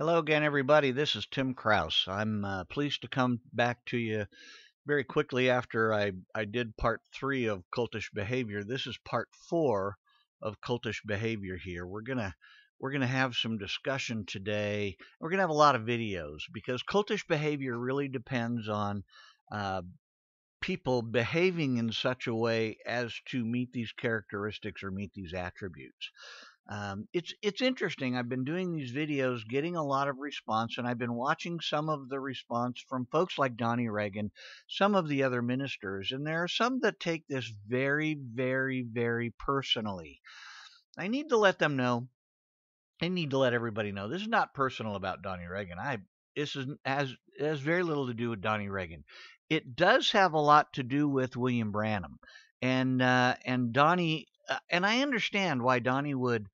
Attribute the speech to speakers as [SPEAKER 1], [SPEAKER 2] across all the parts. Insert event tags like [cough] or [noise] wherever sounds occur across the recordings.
[SPEAKER 1] Hello again, everybody. This is Tim Kraus. I'm uh, pleased to come back to you very quickly after I, I did part three of cultish behavior. This is part four of cultish behavior here. We're gonna we're gonna have some discussion today. We're gonna have a lot of videos because cultish behavior really depends on uh, people behaving in such a way as to meet these characteristics or meet these attributes. Um, it's it's interesting. I've been doing these videos, getting a lot of response, and I've been watching some of the response from folks like Donnie Reagan, some of the other ministers, and there are some that take this very, very, very personally. I need to let them know. I need to let everybody know this is not personal about Donnie Reagan. I this is has has very little to do with Donnie Reagan. It does have a lot to do with William Branham, and uh, and Donnie, and I understand why Donnie would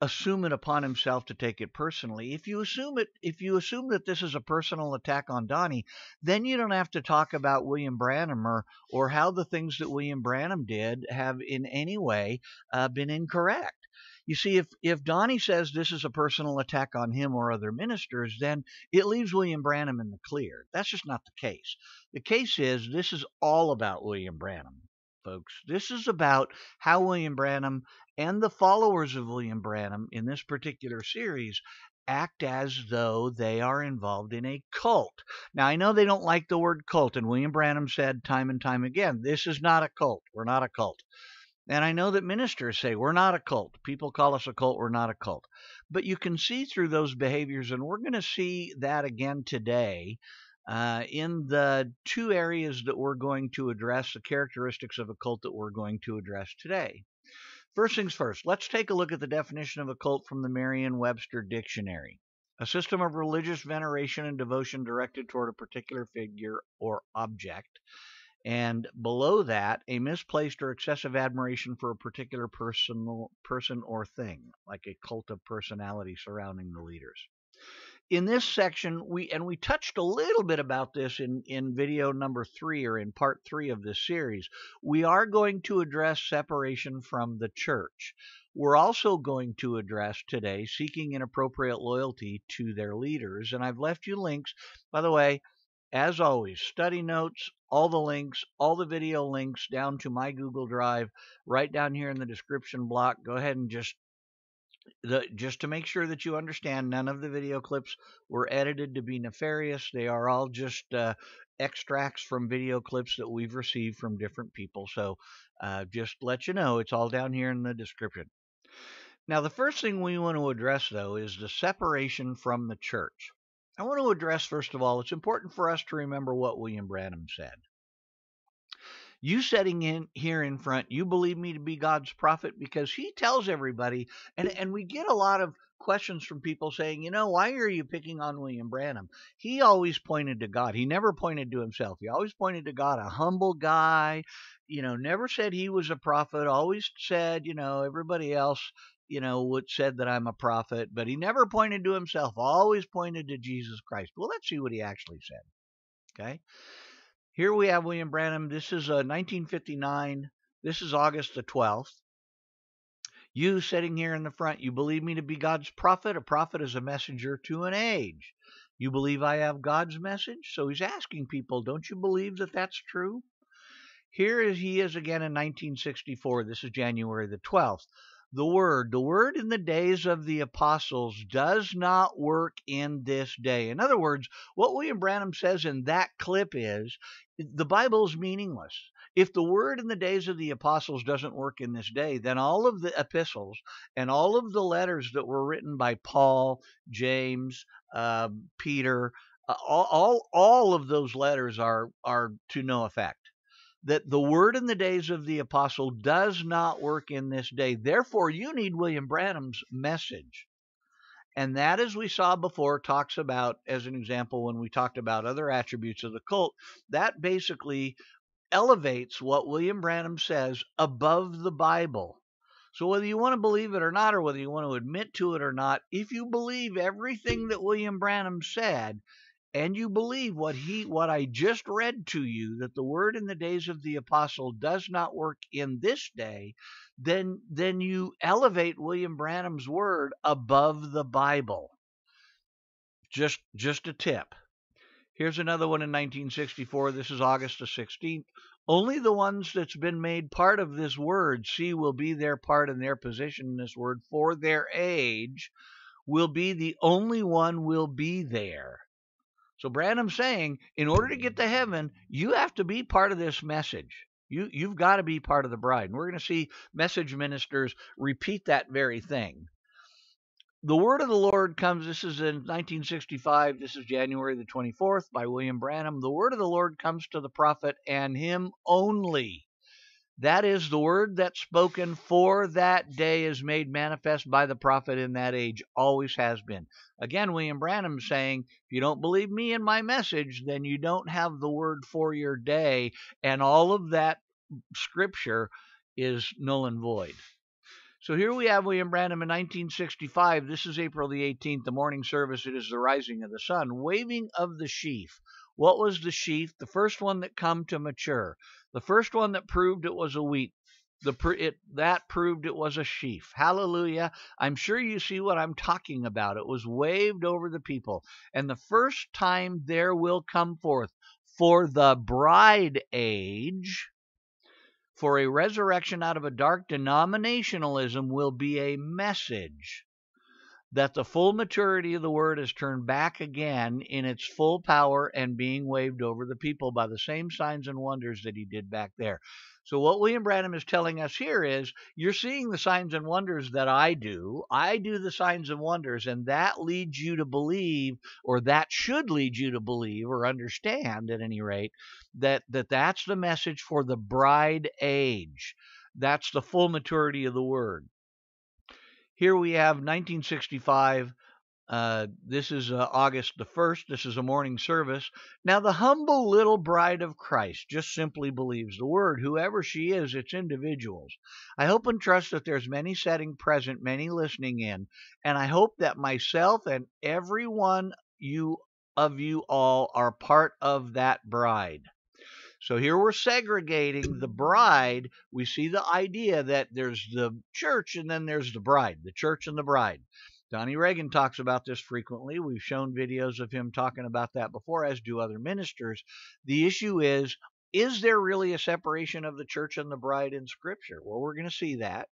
[SPEAKER 1] assume it upon himself to take it personally. If you assume it, if you assume that this is a personal attack on Donnie, then you don't have to talk about William Branham or, or how the things that William Branham did have in any way uh, been incorrect. You see, if, if Donnie says this is a personal attack on him or other ministers, then it leaves William Branham in the clear. That's just not the case. The case is this is all about William Branham folks. This is about how William Branham and the followers of William Branham in this particular series act as though they are involved in a cult. Now, I know they don't like the word cult, and William Branham said time and time again, this is not a cult. We're not a cult. And I know that ministers say, we're not a cult. People call us a cult. We're not a cult. But you can see through those behaviors, and we're going to see that again today uh, in the two areas that we're going to address, the characteristics of a cult that we're going to address today. First things first, let's take a look at the definition of a cult from the Merriam Webster Dictionary. A system of religious veneration and devotion directed toward a particular figure or object. And below that, a misplaced or excessive admiration for a particular personal person or thing, like a cult of personality surrounding the leaders in this section we and we touched a little bit about this in in video number 3 or in part 3 of this series we are going to address separation from the church. We're also going to address today seeking inappropriate loyalty to their leaders and I've left you links. By the way as always study notes all the links all the video links down to my Google Drive right down here in the description block. Go ahead and just the, just to make sure that you understand, none of the video clips were edited to be nefarious. They are all just uh, extracts from video clips that we've received from different people. So uh, just let you know, it's all down here in the description. Now, the first thing we want to address, though, is the separation from the church. I want to address, first of all, it's important for us to remember what William Branham said. You sitting in here in front, you believe me to be God's prophet because he tells everybody, and, mm. and we get a lot of questions from people saying, you know, why are you picking on William Branham? He always pointed to God. He never pointed to himself. He always pointed to God, a humble guy, you know, never said he was a prophet, always said, you know, everybody else, you know, would said that I'm a prophet, but he never pointed to himself, always pointed to Jesus Christ. Well, let's see what he actually said. Okay. Here we have William Branham. This is uh, 1959. This is August the 12th. You sitting here in the front, you believe me to be God's prophet. A prophet is a messenger to an age. You believe I have God's message? So he's asking people, don't you believe that that's true? Here he is again in 1964. This is January the 12th the word. The word in the days of the apostles does not work in this day. In other words, what William Branham says in that clip is the Bible is meaningless. If the word in the days of the apostles doesn't work in this day, then all of the epistles and all of the letters that were written by Paul, James, uh, Peter, uh, all, all all of those letters are are to no effect that the word in the days of the apostle does not work in this day. Therefore, you need William Branham's message. And that, as we saw before, talks about, as an example, when we talked about other attributes of the cult, that basically elevates what William Branham says above the Bible. So, whether you want to believe it or not, or whether you want to admit to it or not, if you believe everything that William Branham said, and you believe what he what I just read to you that the word in the days of the apostle does not work in this day, then then you elevate William Branham's word above the Bible. Just just a tip. Here's another one in 1964. This is August the 16th. Only the ones that's been made part of this word, see, will be their part and their position in this word for their age, will be the only one will be there. So Branham's saying, in order to get to heaven, you have to be part of this message. You you've got to be part of the bride. And we're going to see message ministers repeat that very thing. The word of the Lord comes, this is in 1965, this is January the 24th by William Branham. The word of the Lord comes to the prophet and him only. That is the word that's spoken for that day is made manifest by the prophet in that age, always has been. Again, William Branham saying, if you don't believe me and my message, then you don't have the word for your day, and all of that scripture is null and void. So here we have William Branham in 1965. This is April the 18th, the morning service. It is the rising of the sun. Waving of the sheaf. What was the sheaf? The first one that come to mature. The first one that proved it was a wheat. The it that proved it was a sheaf. Hallelujah. I'm sure you see what I'm talking about. It was waved over the people. And the first time there will come forth for the bride age for a resurrection out of a dark denominationalism will be a message that the full maturity of the word is turned back again in its full power and being waved over the people by the same signs and wonders that he did back there. So, what William Branham is telling us here is you're seeing the signs and wonders that I do. I do the signs and wonders, and that leads you to believe, or that should lead you to believe or understand at any rate, that, that that's the message for the bride age. That's the full maturity of the word. Here we have 1965 uh, this is uh, August the 1st. This is a morning service. Now, the humble little bride of Christ just simply believes the word. Whoever she is, it's individuals. I hope and trust that there's many setting present, many listening in, and I hope that myself and every one you of you all are part of that bride. So here we're segregating the bride. We see the idea that there's the church and then there's the bride, the church and the bride. Donnie Reagan talks about this frequently. We've shown videos of him talking about that before, as do other ministers. The issue is is there really a separation of the church and the bride in Scripture? Well, we're going to see that.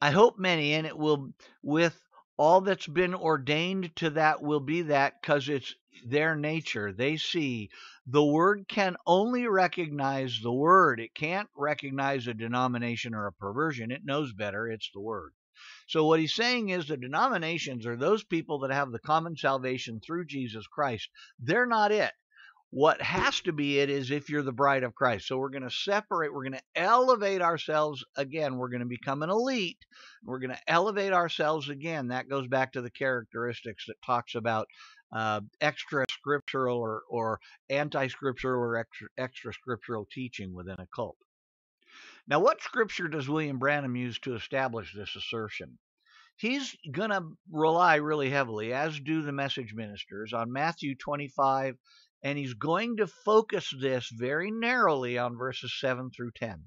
[SPEAKER 1] I hope many, and it will, with all that's been ordained to that, will be that because it's their nature. They see the word can only recognize the word, it can't recognize a denomination or a perversion. It knows better, it's the word. So what he's saying is the denominations are those people that have the common salvation through Jesus Christ. They're not it. What has to be it is if you're the bride of Christ. So we're going to separate, we're going to elevate ourselves again. We're going to become an elite. We're going to elevate ourselves again. That goes back to the characteristics that talks about uh, extra scriptural or, or anti scriptural or extra, extra scriptural teaching within a cult. Now, what scripture does William Branham use to establish this assertion? He's going to rely really heavily, as do the message ministers, on Matthew 25, and he's going to focus this very narrowly on verses 7 through 10.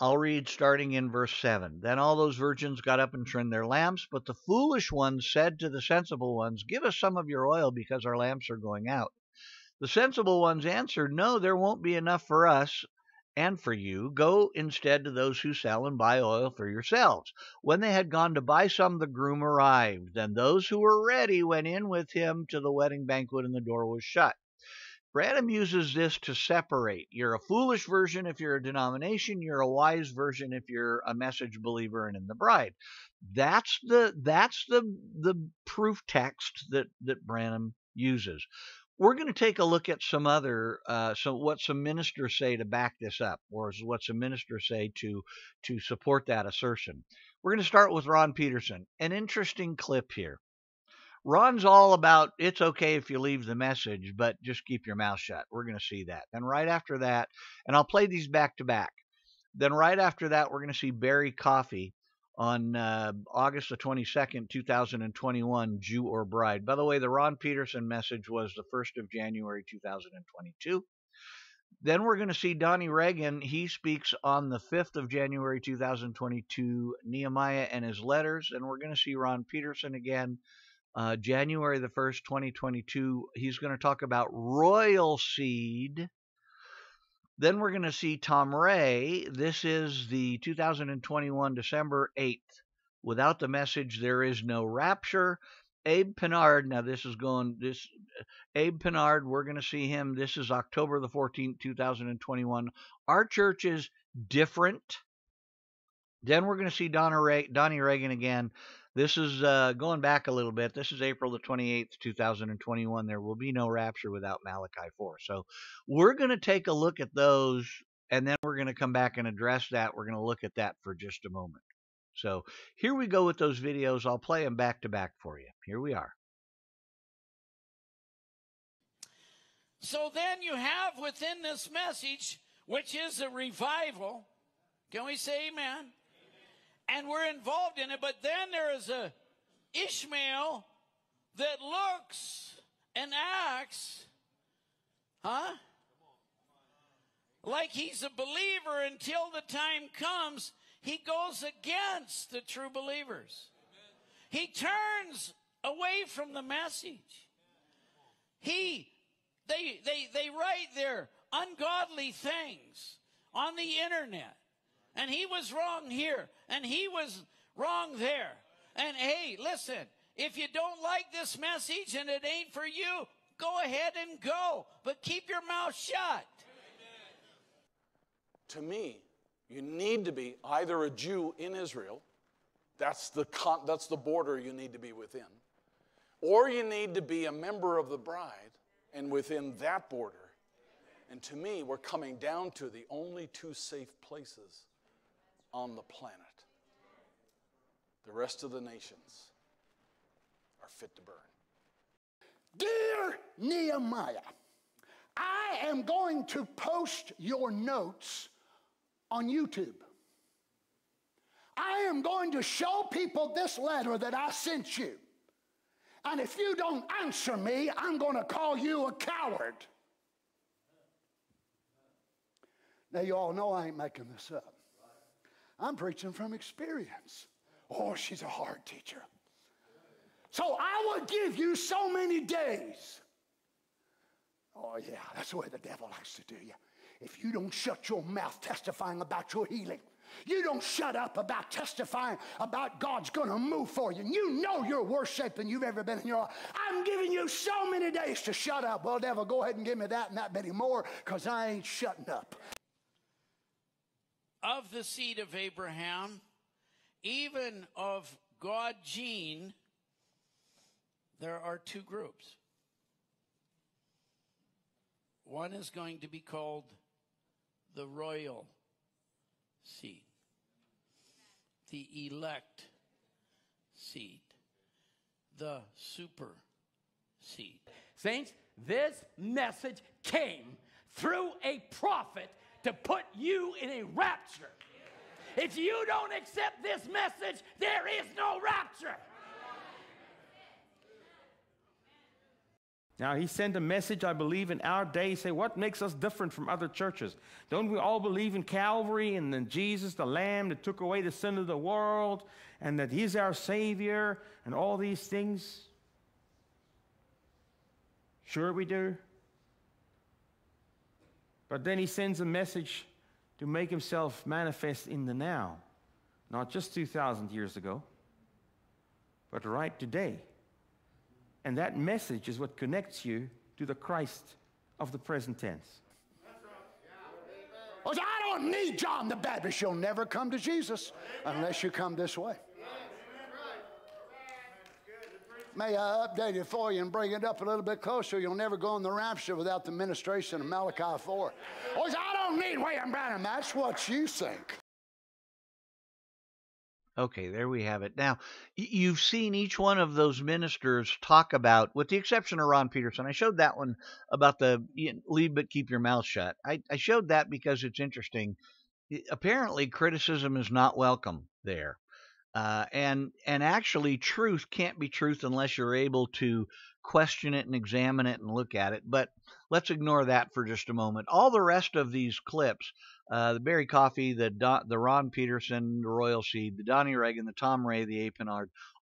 [SPEAKER 1] I'll read starting in verse 7. Then all those virgins got up and trimmed their lamps, but the foolish ones said to the sensible ones, Give us some of your oil because our lamps are going out. The sensible ones answered, No, there won't be enough for us and for you. Go instead to those who sell and buy oil for yourselves. When they had gone to buy some, the groom arrived. Then those who were ready went in with him to the wedding banquet, and the door was shut. Branham uses this to separate. You're a foolish version if you're a denomination. You're a wise version if you're a message believer and in the bride. That's the that's the the proof text that that Branham uses we're going to take a look at some other uh, so what some ministers say to back this up or what some ministers say to to support that assertion we're going to start with ron peterson an interesting clip here ron's all about it's okay if you leave the message but just keep your mouth shut we're going to see that then right after that and i'll play these back to back then right after that we're going to see barry coffey on uh, August the 22nd, 2021, Jew or Bride. By the way, the Ron Peterson message was the 1st of January, 2022. Then we're going to see Donnie Reagan. He speaks on the 5th of January 2022, Nehemiah and his letters. And we're going to see Ron Peterson again, uh, January the 1st, 2022. He's going to talk about royal seed. Then we're going to see Tom Rae. This is the 2021 December 8th. Without the message, there is no rapture. Abe Pinard. Now this is going this Abe Pinard. We're going to see him. This is October the 14th, 2021. Our church is different. Then we're going to see Donna Ray, Donnie Reagan again. This is uh, going back a little bit. This is April the 28th, 2021. There will be no rapture without Malachi 4. So we're going to take a look at those and then we're going to come back and address that. We're going to look at that for just a moment. So here we go with those videos. I'll play them back to back for you. Here we are.
[SPEAKER 2] So then you have within this message, which is a revival, can we say amen? And we're involved in it, but then there is a Ishmael that looks and acts, huh? Like he's a believer until the time comes he goes against the true believers. He turns away from the message. He, they, they, they write their ungodly things on the internet. And he was wrong here. And he was wrong there. And hey, listen, if you don't like this message and it ain't for you, go ahead and go. But keep your mouth shut.
[SPEAKER 3] To me, you need to be either a Jew in Israel, that's the, con- that's the border you need to be within, or you need to be a member of the bride and within that border. And to me, we're coming down to the only two safe places on the planet. The rest of the nations are fit to burn.
[SPEAKER 4] Dear Nehemiah, I am going to post your notes on YouTube. I am going to show people this letter that I sent you. And if you don't answer me, I'm going to call you a coward. Now, you all know I ain't making this up. I'm preaching from experience. Oh, she's a hard teacher. So I will give you so many days. Oh, yeah, that's the way the devil likes to do you if you don't shut your mouth testifying about your healing, you don't shut up about testifying about God's going to move for you. And you know you're worse shape than you've ever been in your life. I'm giving you so many days to shut up. Well, devil, go ahead and give me that and that many more because I ain't shutting up.
[SPEAKER 2] Of the seed of Abraham, even of God gene, there are two groups. One is going to be called the royal seed, the elect seed, the super seed.
[SPEAKER 5] Saints, this message came through a prophet to put you in a rapture. If you don't accept this message, there is no rapture. Now, he sent a message, I believe, in our day, say, what makes us different from other churches? Don't we all believe in Calvary and then Jesus, the Lamb that took away the sin of the world, and that he's our Savior, and all these things? Sure, we do. But then he sends a message to make himself manifest in the now, not just 2,000 years ago, but right today. And that message is what connects you to the Christ of the present tense.
[SPEAKER 4] I don't need John the Baptist. You'll never come to Jesus unless you come this way. May I update it for you and bring it up a little bit closer? You'll never go in the rapture without the ministration of Malachi 4. Well, I don't need William Branham. That's what you think.
[SPEAKER 1] Okay, there we have it. Now, you've seen each one of those ministers talk about, with the exception of Ron Peterson. I showed that one about the leave but keep your mouth shut. I, I showed that because it's interesting. Apparently, criticism is not welcome there. Uh, and and actually, truth can't be truth unless you're able to question it and examine it and look at it. But let's ignore that for just a moment. All the rest of these clips, uh, the Barry Coffey, the Don, the Ron Peterson, the Royal Seed, the Donnie Reagan, the Tom Rae, the A.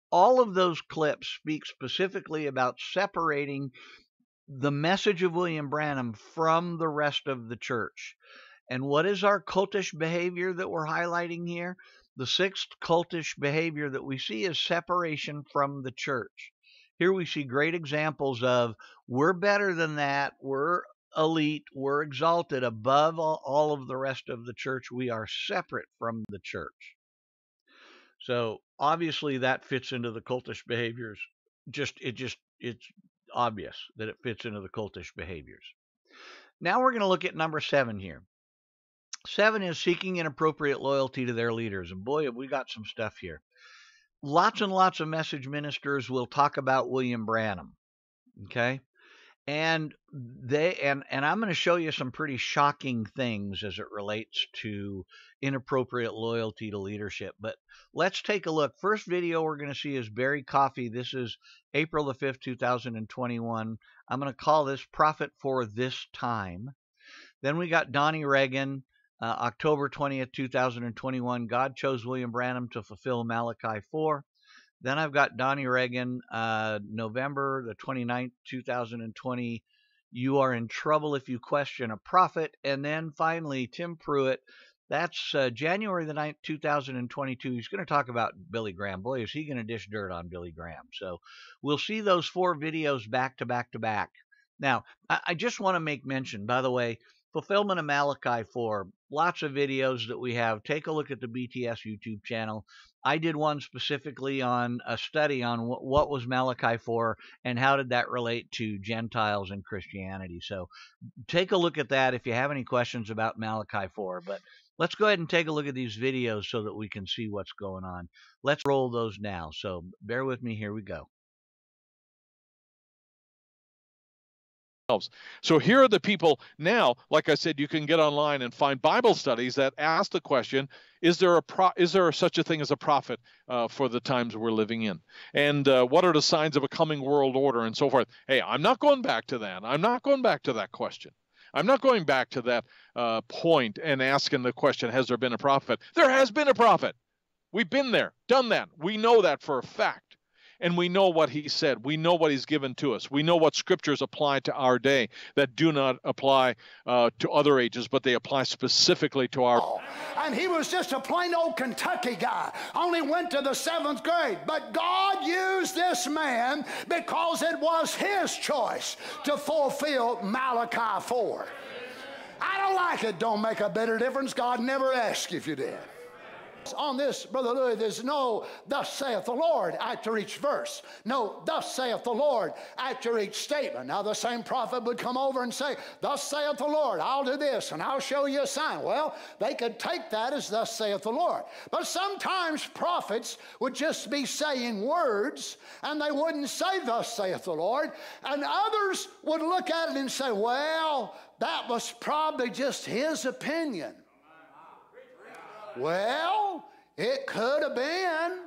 [SPEAKER 1] All of those clips speak specifically about separating the message of William Branham from the rest of the church. And what is our cultish behavior that we're highlighting here? The sixth cultish behavior that we see is separation from the church. Here we see great examples of we're better than that, we're elite, we're exalted above all, of the rest of the church, we are separate from the church. So obviously that fits into the cultish behaviors. Just it just it's obvious that it fits into the cultish behaviors. Now we're going to look at number seven here. Seven is seeking inappropriate loyalty to their leaders. And boy, have we got some stuff here. Lots and lots of message ministers will talk about William Branham. Okay and they and and I'm going to show you some pretty shocking things as it relates to inappropriate loyalty to leadership. But let's take a look. First video we're going to see is Barry Coffey. This is April the 5th, 2021. I'm going to call this Prophet for This Time. Then we got Donnie Reagan, uh, October 20th, 2021. God chose William Branham to fulfill Malachi 4. Then I've got Donnie Reagan, uh, November the 29th, 2020. You are in trouble if you question a prophet. And then finally, Tim Pruitt. That's uh, January the 9th, 2022. He's going to talk about Billy Graham. Boy, is he going to dish dirt on Billy Graham. So we'll see those four videos back to back to back. Now, I, I just want to make mention, by the way, fulfillment of Malachi 4, lots of videos that we have. Take a look at the BTS YouTube channel. I did one specifically on a study on what, what was Malachi 4 and how did that relate to Gentiles and Christianity. So take a look at that if you have any questions about Malachi 4. But let's go ahead and take a look at these videos so that we can see what's going on. Let's roll those now. So bear with me. Here we go.
[SPEAKER 6] So here are the people now. Like I said, you can get online and find Bible studies that ask the question: Is there a pro- is there such a thing as a prophet uh, for the times we're living in? And uh, what are the signs of a coming world order and so forth? Hey, I'm not going back to that. I'm not going back to that question. I'm not going back to that uh, point and asking the question: Has there been a prophet? There has been a prophet. We've been there, done that. We know that for a fact and we know what he said. We know what he's given to us. We know what scriptures apply to our day that do not apply uh, to other ages, but they apply specifically to our.
[SPEAKER 4] And he was just a plain old Kentucky guy, only went to the seventh grade. But God used this man because it was his choice to fulfill Malachi 4. I don't like it, don't make a of difference. God never asked if you did. On this, Brother Louis, there's no thus saith the Lord after each verse. No, thus saith the Lord after each statement. Now, the same prophet would come over and say, Thus saith the Lord, I'll do this and I'll show you a sign. Well, they could take that as thus saith the Lord. But sometimes prophets would just be saying words and they wouldn't say, Thus saith the Lord. And others would look at it and say, Well, that was probably just his opinion. Well, it could have been,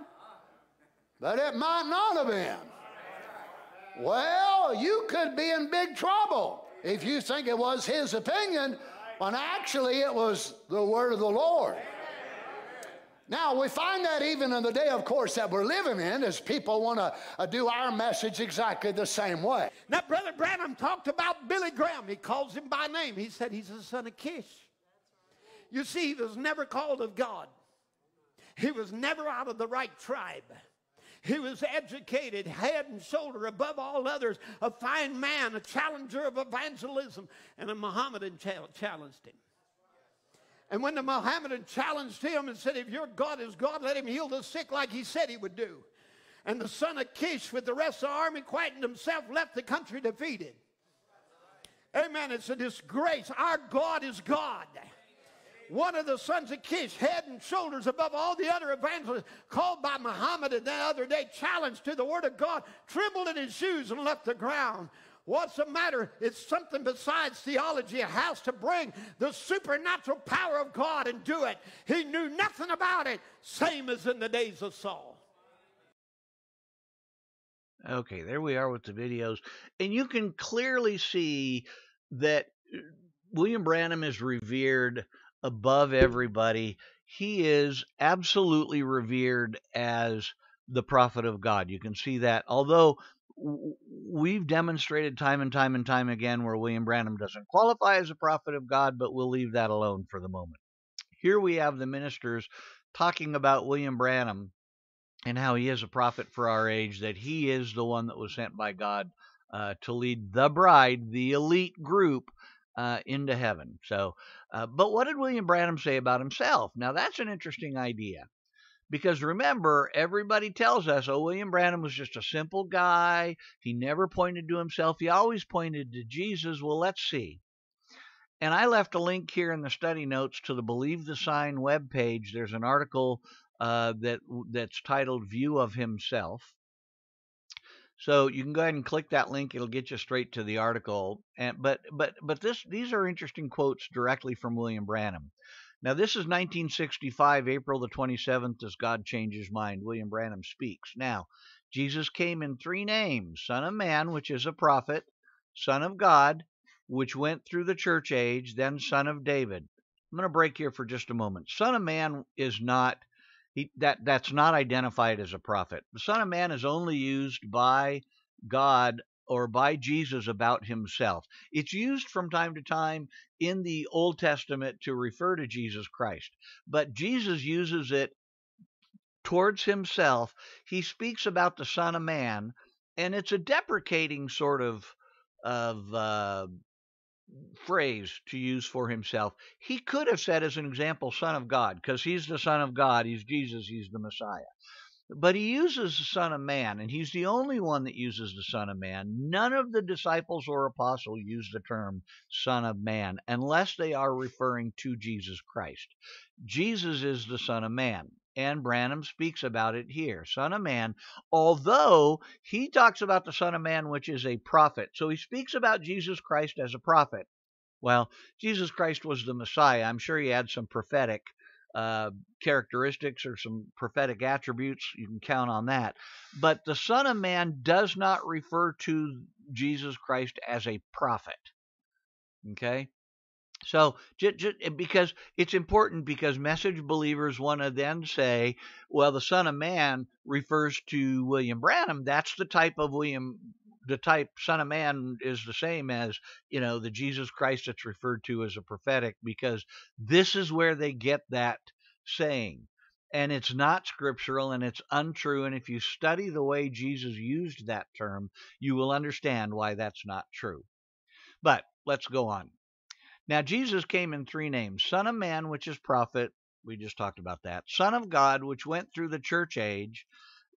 [SPEAKER 4] but it might not have been. Well, you could be in big trouble if you think it was his opinion when actually it was the word of the Lord. Now, we find that even in the day, of course, that we're living in, as people want to uh, do our message exactly the same way.
[SPEAKER 7] Now, Brother Branham talked about Billy Graham. He calls him by name. He said he's the son of Kish. You see, he was never called of God. He was never out of the right tribe. He was educated, head and shoulder above all others, a fine man, a challenger of evangelism, and a Mohammedan challenged him. And when the Mohammedan challenged him and said, If your God is God, let him heal the sick like he said he would do. And the son of Kish, with the rest of the army, quietened himself, left the country defeated. Amen. It's a disgrace. Our God is God one of the sons of Kish, head and shoulders above all the other evangelists, called by Muhammad the other day, challenged to the word of God, trembled in his shoes and left the ground. What's the matter? It's something besides theology. It has to bring the supernatural power of God and do it. He knew nothing about it, same as in the days of Saul.
[SPEAKER 1] Okay, there we are with the videos. And you can clearly see that William Branham is revered above everybody. He is absolutely revered as the prophet of God. You can see that. Although we've demonstrated time and time and time again where William Branham doesn't qualify as a prophet of God, but we'll leave that alone for the moment. Here we have the ministers talking about William Branham and how he is a prophet for our age, that he is the one that was sent by God uh, to lead the bride, the elite group, uh, into heaven. So, uh, but what did William Branham say about himself? Now, that's an interesting idea. Because remember, everybody tells us, oh, William Branham was just a simple guy. He never pointed to himself. He always pointed to Jesus. Well, let's see. And I left a link here in the study notes to the Believe the Sign webpage. There's an article uh, that that's titled "View of Himself." So you can go ahead and click that link; it'll get you straight to the article. And but but but this these are interesting quotes directly from William Branham. Now, this is 1965, April the 27th, as God change his mind. William Branham speaks. Now, Jesus came in three names Son of Man, which is a prophet, Son of God, which went through the church age, then Son of David. I'm going to break here for just a moment. Son of Man is not. He, that that's not identified as a prophet. The Son of Man is only used by God or by Jesus about himself. It's used from time to time in the Old Testament to refer to Jesus Christ, but Jesus uses it towards himself. He speaks about the Son of Man, and it's a deprecating sort of of uh, phrase to use for himself. He could have said, as an example, Son of God, because he's the Son of God. He's Jesus. He's the Messiah. But he uses the Son of Man, and he's the only one that uses the Son of Man. None of the disciples or apostles use the term Son of Man unless they are referring to Jesus Christ. Jesus is the Son of Man, and Branham speaks about it here Son of Man, although he talks about the Son of Man, which is a prophet. So he speaks about Jesus Christ as a prophet. Well, Jesus Christ was the Messiah. I'm sure he had some prophetic uh, characteristics or some prophetic attributes. You can count on that. But the Son of Man does not refer to Jesus Christ as a prophet. Okay? So, because it's important, because message believers want to then say, well, the Son of Man refers to William Branham. That's the type of William, the type Son of Man is the same as, you know, the Jesus Christ that's referred to as a prophetic, because this is where they get that saying. And it's not scriptural and it's untrue. And if you study the way Jesus used that term, you will understand why that's not true. But let's go on. Now, Jesus came in three names Son of Man, which is prophet. We just talked about that. Son of God, which went through the church age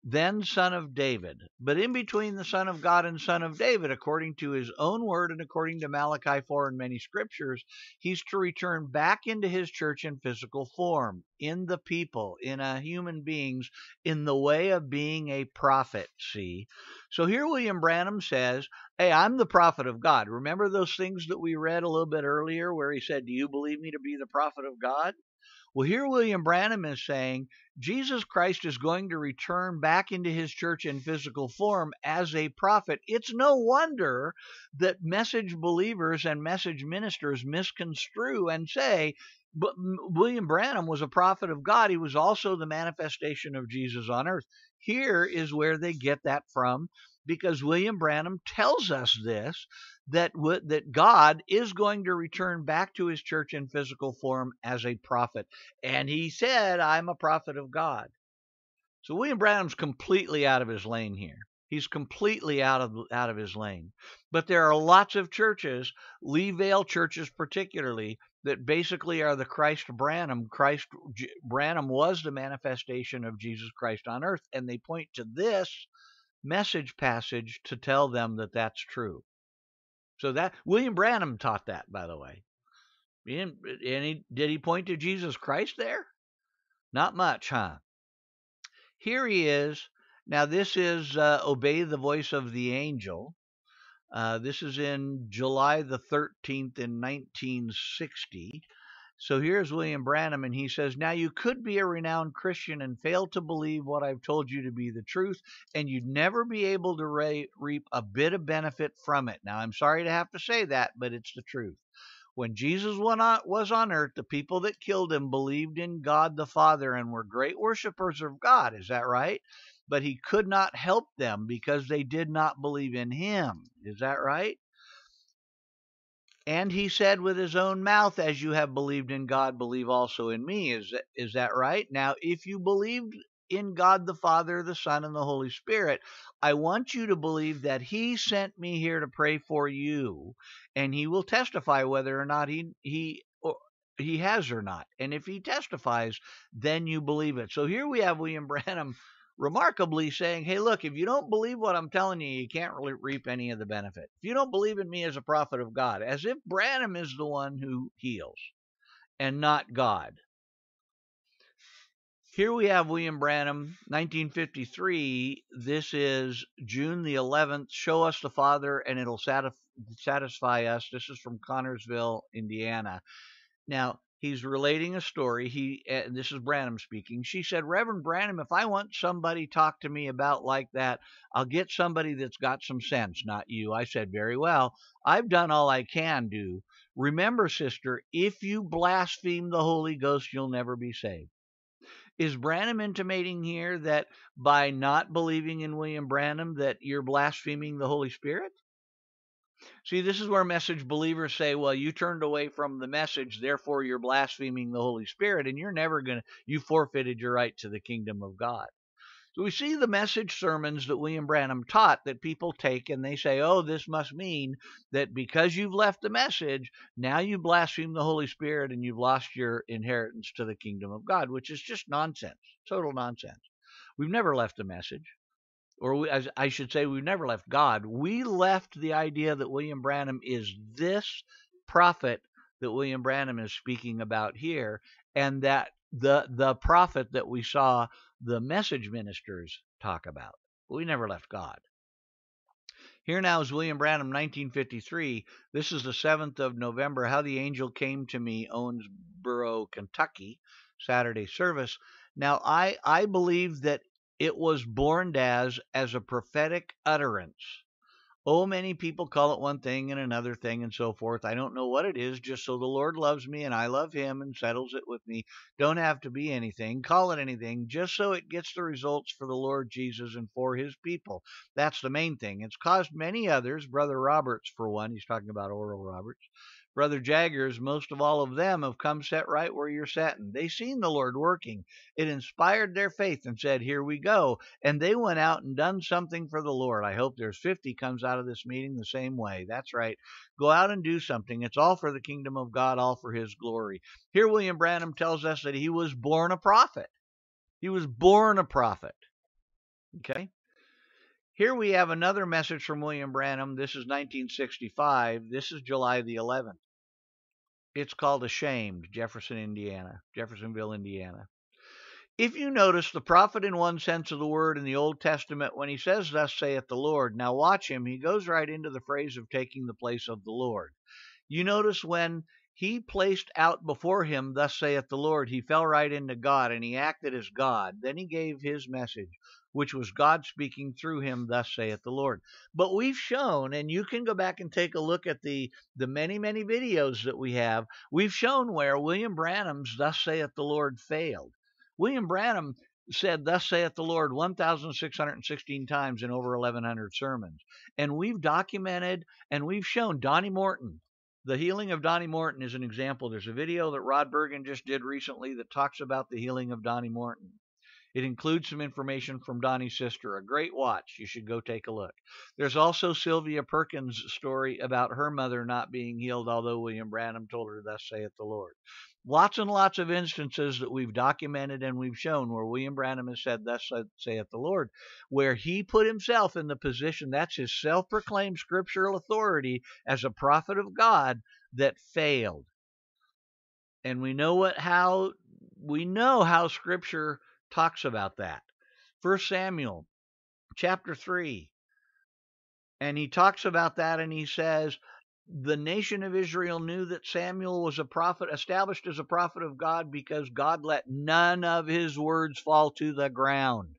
[SPEAKER 1] then son of David. But in between the son of God and son of David, according to his own word and according to Malachi 4 and many scriptures, he's to return back into his church in physical form, in the people, in a human beings, in the way of being a prophet, see? So here William Branham says, Hey, I'm the prophet of God. Remember those things that we read a little bit earlier where he said, Do you believe me to be the prophet of God? Well, here William Branham is saying Jesus Christ is going to return back into his church in physical form as a prophet. It's no wonder that message believers and message ministers misconstrue and say, but William Branham was a prophet of God. He was also the manifestation of Jesus on earth. Here is where they get that from because William Branham tells us this that that God is going to return back to his church in physical form as a prophet. And he said, "I'm a prophet of God." So William Branham's completely out of his lane here. He's completely out of out of his lane. But there are lots of churches, Lee Vayle churches particularly, that basically are the Christ Branham. Christ Branham was the manifestation of Jesus Christ on earth, and they point to this message passage to tell them that that's true. So that William Branham taught that, by the way. And, he, did he point to Jesus Christ there? Not much, huh? Here he is. Now this is uh, obey the voice of the angel. Uh, this is in July the 13th in 1960. So here's William Branham, and he says, Now you could be a renowned Christian and fail to believe what I've told you to be the truth, and you'd never be able to re- reap a bit of benefit from it. Now, I'm sorry to have to say that, but it's the truth. When Jesus was on earth, the people that killed him believed in God the Father and were great worshipers of God. Is that right? But he could not help them because they did not believe in him. Is that right? And he said with his own mouth, As you have believed in God, believe also in me. Is that, is that right? Now, if you believed in God the Father, the Son, and the Holy Spirit, I want you to believe that He sent me here to pray for you, and He will testify whether or not He He He has or not. And if He testifies, then you believe it. So here we have William [laughs] Branham remarkably saying, hey, look, if you don't believe what I'm telling you, you can't really reap any of the benefit. If you don't believe in me as a prophet of God, as if Branham is the one who heals and not God. Here we have William Branham, 1953. This is June the 11th. Show us the Father and it'll satisfy us. This is from Connersville, Indiana. Now, he's relating a story. He and this is Branham speaking. She said, "Reverend Branham, if I want somebody talk to me about like that, I'll get somebody that's got some sense, not you." I said, "Very well. I've done all I can do. Remember, sister, if you blaspheme the Holy Ghost, you'll never be saved." Is Branham intimating here that by not believing in William Branham that you're blaspheming the Holy Spirit? See, this is where message believers say, well, you turned away from the message, therefore you're blaspheming the Holy Spirit, and you're never going to, you forfeited your right to the kingdom of God. So we see the message sermons that William Branham taught that people take and they say, oh, this must mean that because you've left the message, now you blaspheme the Holy Spirit and you've lost your inheritance to the kingdom of God, which is just nonsense, total nonsense. We've never left the message or we, as I should say, we've never left God. We left the idea that William Branham is this prophet that William Branham is speaking about here, and that the the prophet that we saw the message ministers talk about. We never left God. Here now is William Branham, 1953. This is the 7th of November. How the Angel Came to Me, Owensboro, Kentucky, Saturday service. Now, I, I believe that it was born as as a prophetic utterance. Oh, many people call it one thing and another thing and so forth. I don't know what it is, just so the Lord loves me and I love him and settles it with me. Don't have to be anything. Call it anything, just so it gets the results for the Lord Jesus and for his people. That's the main thing. It's caused many others, Brother Roberts for one, he's talking about Oral Roberts, Brother Jaggers, most of all of them have come set right where you're sitting. They seen the Lord working. It inspired their faith and said, Here we go. And they went out and done something for the Lord. I hope there's 50 comes out of this meeting the same way. That's right. Go out and do something. It's all for the kingdom of God, all for his glory. Here, William Branham tells us that he was born a prophet. He was born a prophet. Okay? Here we have another message from William Branham. This is 1965. This is July the 11th. It's called Ashamed, Jefferson, Indiana, Jeffersonville, Indiana. If you notice the prophet in one sense of the word in the Old Testament, when he says, Thus saith the Lord, now watch him, he goes right into the phrase of taking the place of the Lord. You notice when he placed out before him, Thus saith the Lord, he fell right into God and he acted as God. Then he gave his message which was God speaking through him, thus saith the Lord. But we've shown, and you can go back and take a look at the, the many, many videos that we have, we've shown where William Branham's thus saith the Lord failed. William Branham said, Thus saith the Lord, 1,616 times in over 1,100 sermons. And we've documented and we've shown Donnie Morton. The healing of Donnie Morton is an example. There's a video that Rod Bergen just did recently that talks about the healing of Donnie Morton. It includes some information from Donnie's sister. A great watch. You should go take a look. There's also Sylvia Perkins' story about her mother not being healed, although William Branham told her, Thus saith the Lord. Lots and lots of instances that we've documented and we've shown where William Branham has said, Thus saith the Lord, where he put himself in the position, that's his self proclaimed scriptural authority as a prophet of God that failed. And we know what how we know how scripture talks about that. First Samuel chapter 3. And he talks about that and he says, the nation of Israel knew that Samuel was a prophet, established as a prophet of God, because God let none of his words fall to the ground.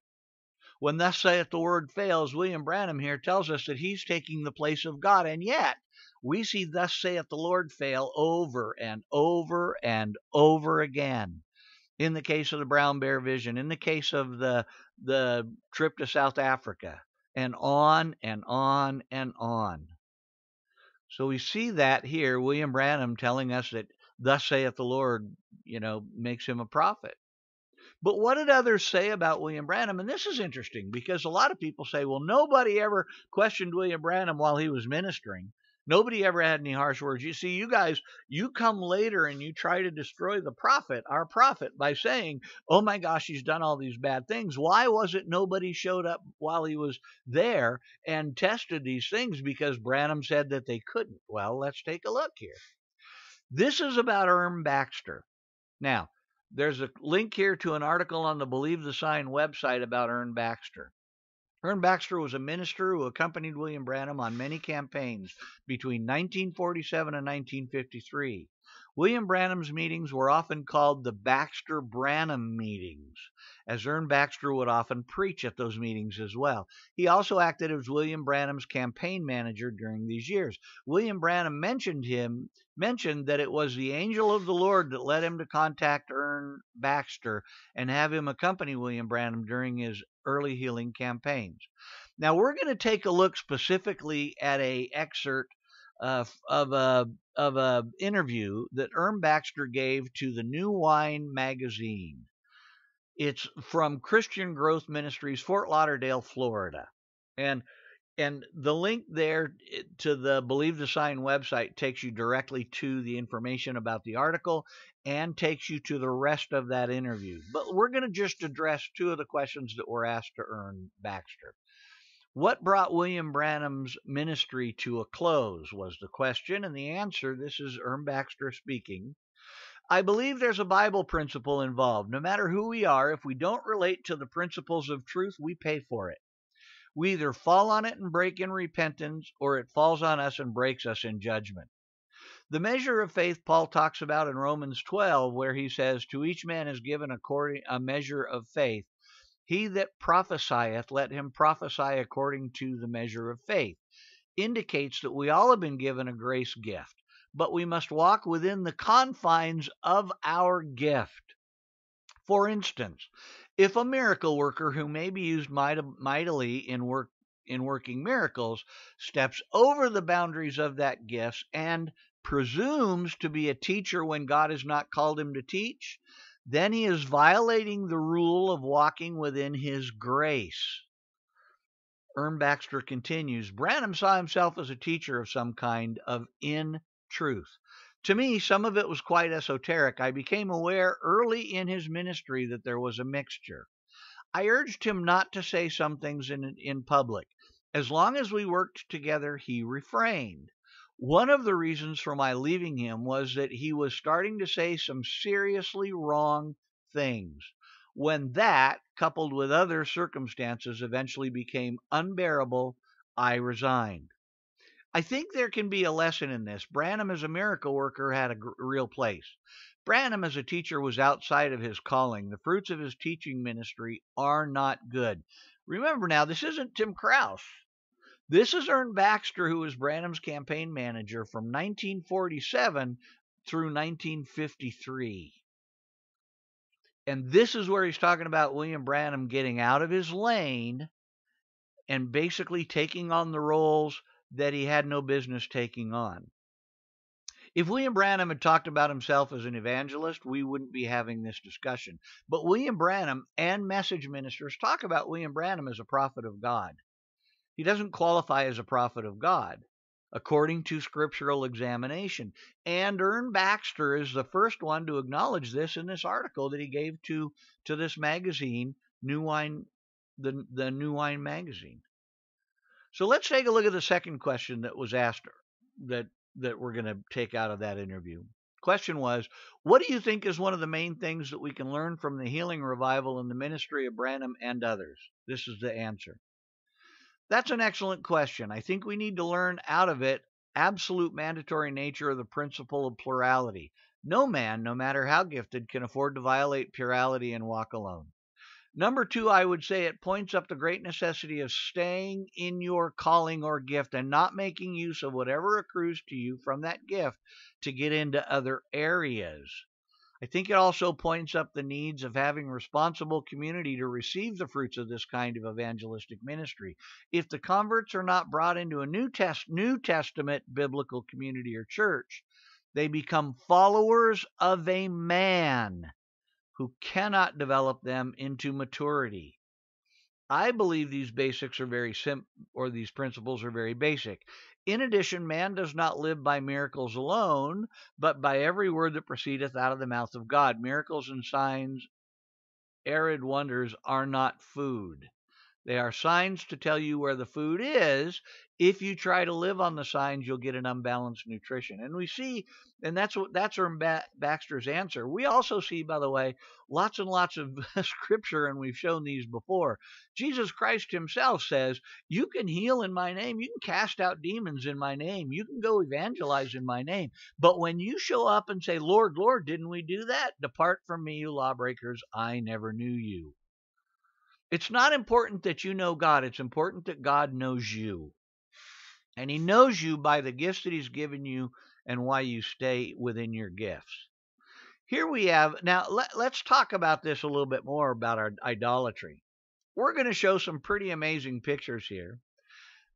[SPEAKER 1] When thus saith the word fails, William Branham here tells us that he's taking the place of God, and yet we see thus saith the Lord fail over and over and over again. In the case of the brown bear vision, in the case of the the trip to South Africa, and on and on and on. So we see that here, William Branham telling us that thus saith the Lord, you know, makes him a prophet. But what did others say about William Branham? And this is interesting because a lot of people say, well, nobody ever questioned William Branham while he was ministering. Nobody ever had any harsh words. You see, you guys, you come later and you try to destroy the prophet, our prophet, by saying, oh my gosh, he's done all these bad things. Why was it nobody showed up while he was there and tested these things? Because Branham said that they couldn't. Well, let's take a look here. This is about Erm Baxter. Now, there's a link here to an article on the Believe the Sign website about Ern Baxter. Ern Baxter was a minister who accompanied William Branham on many campaigns between 1947 and 1953. William Branham's meetings were often called the Baxter Branham meetings, as Ern Baxter would often preach at those meetings as well. He also acted as William Branham's campaign manager during these years. William Branham mentioned him mentioned that it was the angel of the Lord that led him to contact Ern Baxter and have him accompany William Branham during his early healing campaigns. Now we're going to take a look specifically at a excerpt uh, of a of a interview that Erm Baxter gave to the New Wine magazine. It's from Christian Growth Ministries, Fort Lauderdale, Florida, and and the link there to the Believe the Sign website takes you directly to the information about the article and takes you to the rest of that interview. But we're going to just address two of the questions that were asked to Ern Baxter. What brought William Branham's ministry to a close was the question, and the answer this is Ern Baxter speaking. I believe there's a Bible principle involved. No matter who we are, if we don't relate to the principles of truth, we pay for it. We either fall on it and break in repentance, or it falls on us and breaks us in judgment. The measure of faith Paul talks about in Romans 12, where he says, To each man is given according a measure of faith. He that prophesieth, let him prophesy according to the measure of faith, indicates that we all have been given a grace gift, but we must walk within the confines of our gift. For instance, if a miracle worker who may be used mightily in work in working miracles steps over the boundaries of that gift and presumes to be a teacher when God has not called him to teach, then he is violating the rule of walking within his grace. Erm Baxter continues Branham saw himself as a teacher of some kind of in truth. To me, some of it was quite esoteric. I became aware early in his ministry that there was a mixture. I urged him not to say some things in, in public. As long as we worked together, he refrained. One of the reasons for my leaving him was that he was starting to say some seriously wrong things. When that, coupled with other circumstances, eventually became unbearable, I resigned. I think there can be a lesson in this. Branham as a miracle worker had a real place. Branham as a teacher was outside of his calling. The fruits of his teaching ministry are not good. Remember now, this isn't Tim Kraus. This is Ern Baxter, who was Branham's campaign manager from 1947 through 1953. And this is where he's talking about William Branham getting out of his lane and basically taking on the roles that he had no business taking on. If William Branham had talked about himself as an evangelist, we wouldn't be having this discussion. But William Branham and message ministers talk about William Branham as a prophet of God. He doesn't qualify as a prophet of God according to scriptural examination. And Ern Baxter is the first one to acknowledge this in this article that he gave to to this magazine, New Wine, the the New Wine magazine. So let's take a look at the second question that was asked that that we're going to take out of that interview. Question was, what do you think is one of the main things that we can learn from the healing revival in the ministry of Branham and others? This is the answer. That's an excellent question. I think we need to learn out of it absolute mandatory nature of the principle of plurality. No man, no matter how gifted, can afford to violate plurality and walk alone. Number two, I would say it points up the great necessity of staying in your calling or gift and not making use of whatever accrues to you from that gift to get into other areas. I think it also points up the needs of having a responsible community to receive the fruits of this kind of evangelistic ministry. If the converts are not brought into a New, Test, New Testament biblical community or church, they become followers of a man who cannot develop them into maturity. I believe these basics are very simple, or these principles are very basic. In addition, man does not live by miracles alone, but by every word that proceedeth out of the mouth of God. Miracles and signs, arid wonders, are not food. They are signs to tell you where the food is. If you try to live on the signs, you'll get an unbalanced nutrition. And we see, and that's what that's from Baxter's answer. We also see, by the way, lots and lots of [laughs] scripture, and we've shown these before. Jesus Christ Himself says, "You can heal in My name. You can cast out demons in My name. You can go evangelize in My name. But when you show up and say, Lord, Lord, didn't we do that? Depart from me, you lawbreakers. I never knew you." It's not important that you know God, it's important that God knows you. And He knows you by the gifts that He's given you and why you stay within your gifts. Here we have, now let, us talk about this a little bit more about our idolatry. We're going to show some pretty amazing pictures here.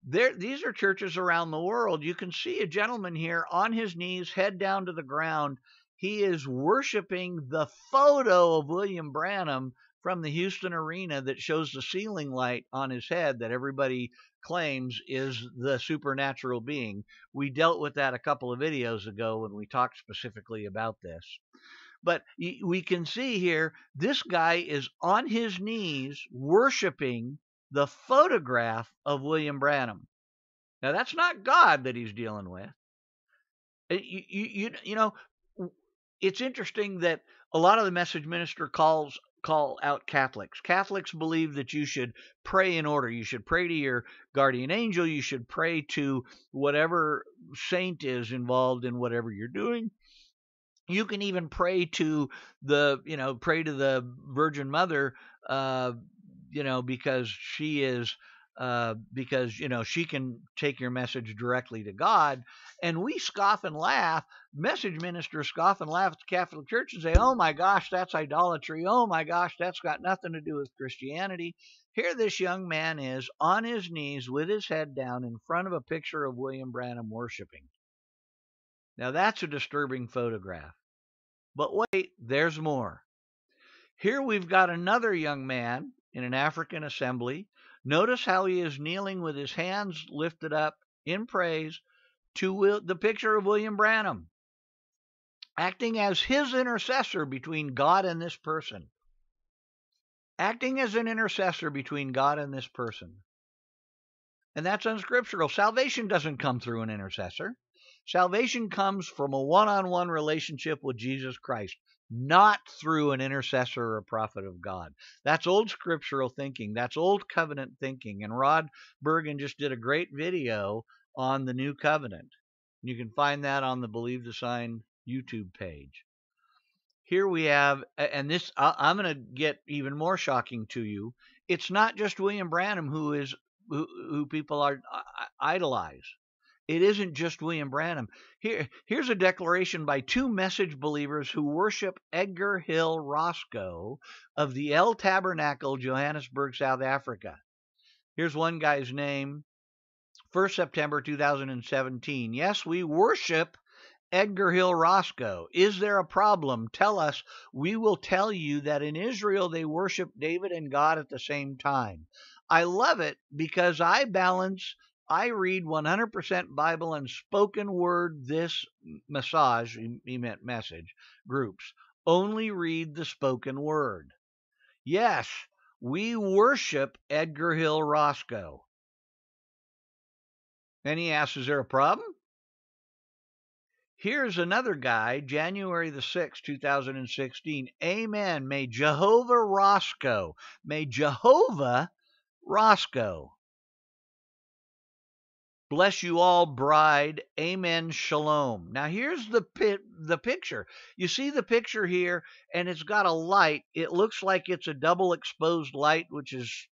[SPEAKER 1] There, these are churches around the world. You can see a gentleman here on his knees, head down to the ground. He is worshiping the photo of William Branham from the Houston arena that shows the ceiling light on his head that everybody claims is the supernatural being. We dealt with that a couple of videos ago when we talked specifically about this. But we can see here this guy is on his knees worshiping the photograph of William Branham. Now, that's not God that he's dealing with. Uh, you, you, you, you know, it's interesting that a lot of the message minister calls call out Catholics. Catholics believe that you should pray in order. You should pray to your guardian angel. You should pray to whatever saint is involved in whatever you're doing. You can even pray to the, you know, pray to the Virgin Mother, uh, you know, because she is uh, because you know she can take your message directly to God. And we scoff and laugh. Message ministers scoff and laugh at the Catholic Church and say, "Oh my gosh, that's idolatry. Oh my gosh, that's got nothing to do with Christianity." Here, this young man is on his knees with his head down in front of a picture of William Branham worshiping. Now, that's a disturbing photograph. But wait, there's more. Here we've got another young man in an African assembly Notice how he is kneeling with his hands lifted up in praise to the picture of William Branham, acting as his intercessor between God and this person. Acting as an intercessor between God and this person. And that's unscriptural. Salvation doesn't come through an intercessor. Salvation comes from a one on one relationship with Jesus Christ not through an intercessor or a prophet of God. That's old scriptural thinking. That's old covenant thinking. And Rod Bergen just did a great video on the new covenant. You can find that on the Believe the Sign YouTube page. Here we have, and this I'm going to get even more shocking to you. It's not just William Branham who is who, who people are idolize. It isn't just William Branham. Here, here's a declaration by two message believers who worship Edgar Hill Roscoe of the El Tabernacle, Johannesburg, South Africa. Here's one guy's name 1st September 2017. Yes, we worship Edgar Hill Roscoe. Is there a problem? Tell us. We will tell you that in Israel they worship David and God at the same time. I love it because I balance I read 100% Bible and spoken word this massage, he meant message, groups. Only read the spoken word. Yes, we worship Edgar Hill Roscoe. And he asks, Is there a problem? Here's another guy, January the 6th, 2016. Amen. May Jehovah Roscoe, may Jehovah Roscoe Bless you all, bride. Amen. Shalom. Now here's the pit, the picture. You see the picture here, and it's got a light. It looks like it's a double exposed light, which is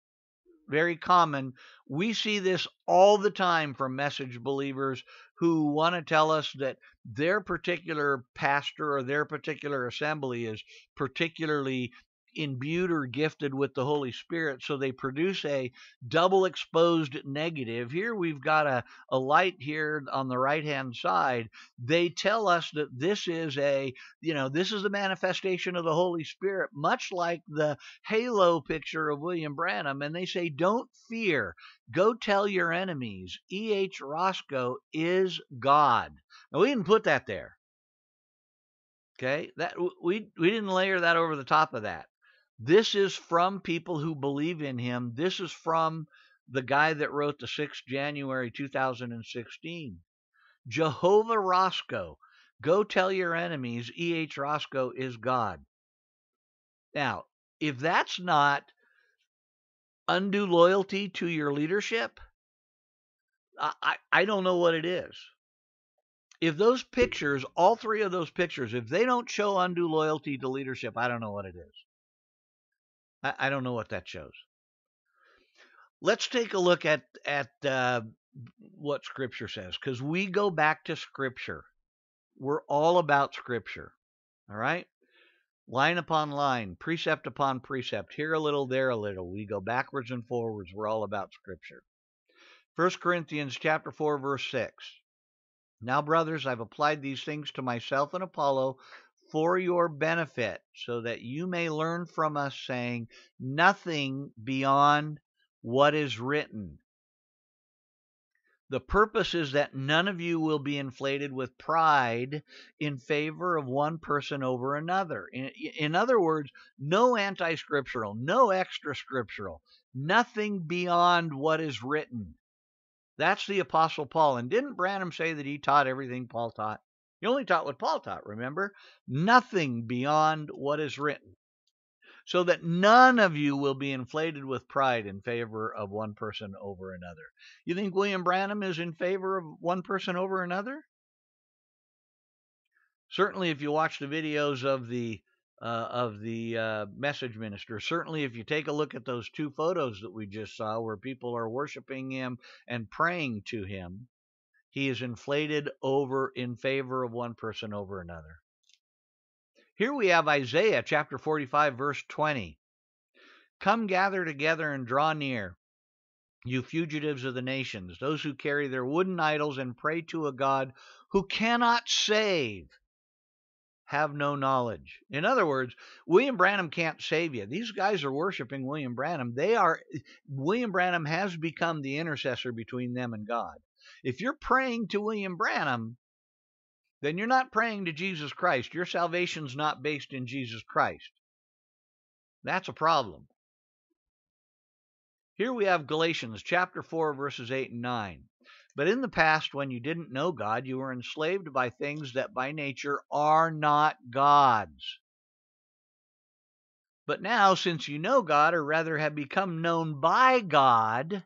[SPEAKER 1] very common. We see this all the time from message believers who want to tell us that their particular pastor or their particular assembly is particularly imbued or gifted with the Holy Spirit, so they produce a double exposed negative. Here we've got a, a light here on the right hand side. They tell us that this is a, you know, this is the manifestation of the Holy Spirit, much like the halo picture of William Branham. And they say, don't fear. Go tell your enemies. E.H. Roscoe is God. Now, we didn't put that there. Okay, that we we didn't layer that over the top of that. This is from people who believe in him. This is from the guy that wrote the 6th January 2016. Jehovah Roscoe. Go tell your enemies E.H. Roscoe is God. Now, if that's not undue loyalty to your leadership, I, I, I don't know what it is. If those pictures, all three of those pictures, if they don't show undue loyalty to leadership, I don't know what it is. I, I don't know what that shows. Let's take a look at at uh, what Scripture says, because we go back to Scripture. We're all about Scripture. All right, line upon line, precept upon precept. Here a little, there a little. We go backwards and forwards. We're all about Scripture. 1 Corinthians chapter 4 verse 6. Now brothers, I've applied these things to myself and Apollo for your benefit, so that you may learn from us, saying, Nothing beyond what is written. The purpose is that none of you will be inflated with pride in favor of one person over another. In, in other words, no anti scriptural, no extra scriptural, nothing beyond what is written. That's the Apostle Paul. And didn't Branham say that he taught everything Paul taught? He only taught what Paul taught, remember? Nothing beyond what is written. So that none of you will be inflated with pride in favor of one person over another. You think William Branham is in favor of one person over another? Certainly, if you watch the videos of the uh, of the uh, message minister. Certainly, if you take a look at those two photos that we just saw, where people are worshiping him and praying to him, he is inflated over in favor of one person over another. Here we have Isaiah chapter 45, verse 20. Come gather together and draw near, you fugitives of the nations, those who carry their wooden idols and pray to a God who cannot save, have no knowledge. In other words, William Branham can't save you. These guys are worshiping William Branham. They are William Branham has become the intercessor between them and God. If you're praying to William Branham, then you're not praying to Jesus Christ. Your salvation's not based in Jesus Christ. That's a problem. Here we have Galatians chapter 4 verses 8 and 9. But in the past when you didn't know God, you were enslaved by things that by nature are not God's. But now, since you know God, or rather have become known by God,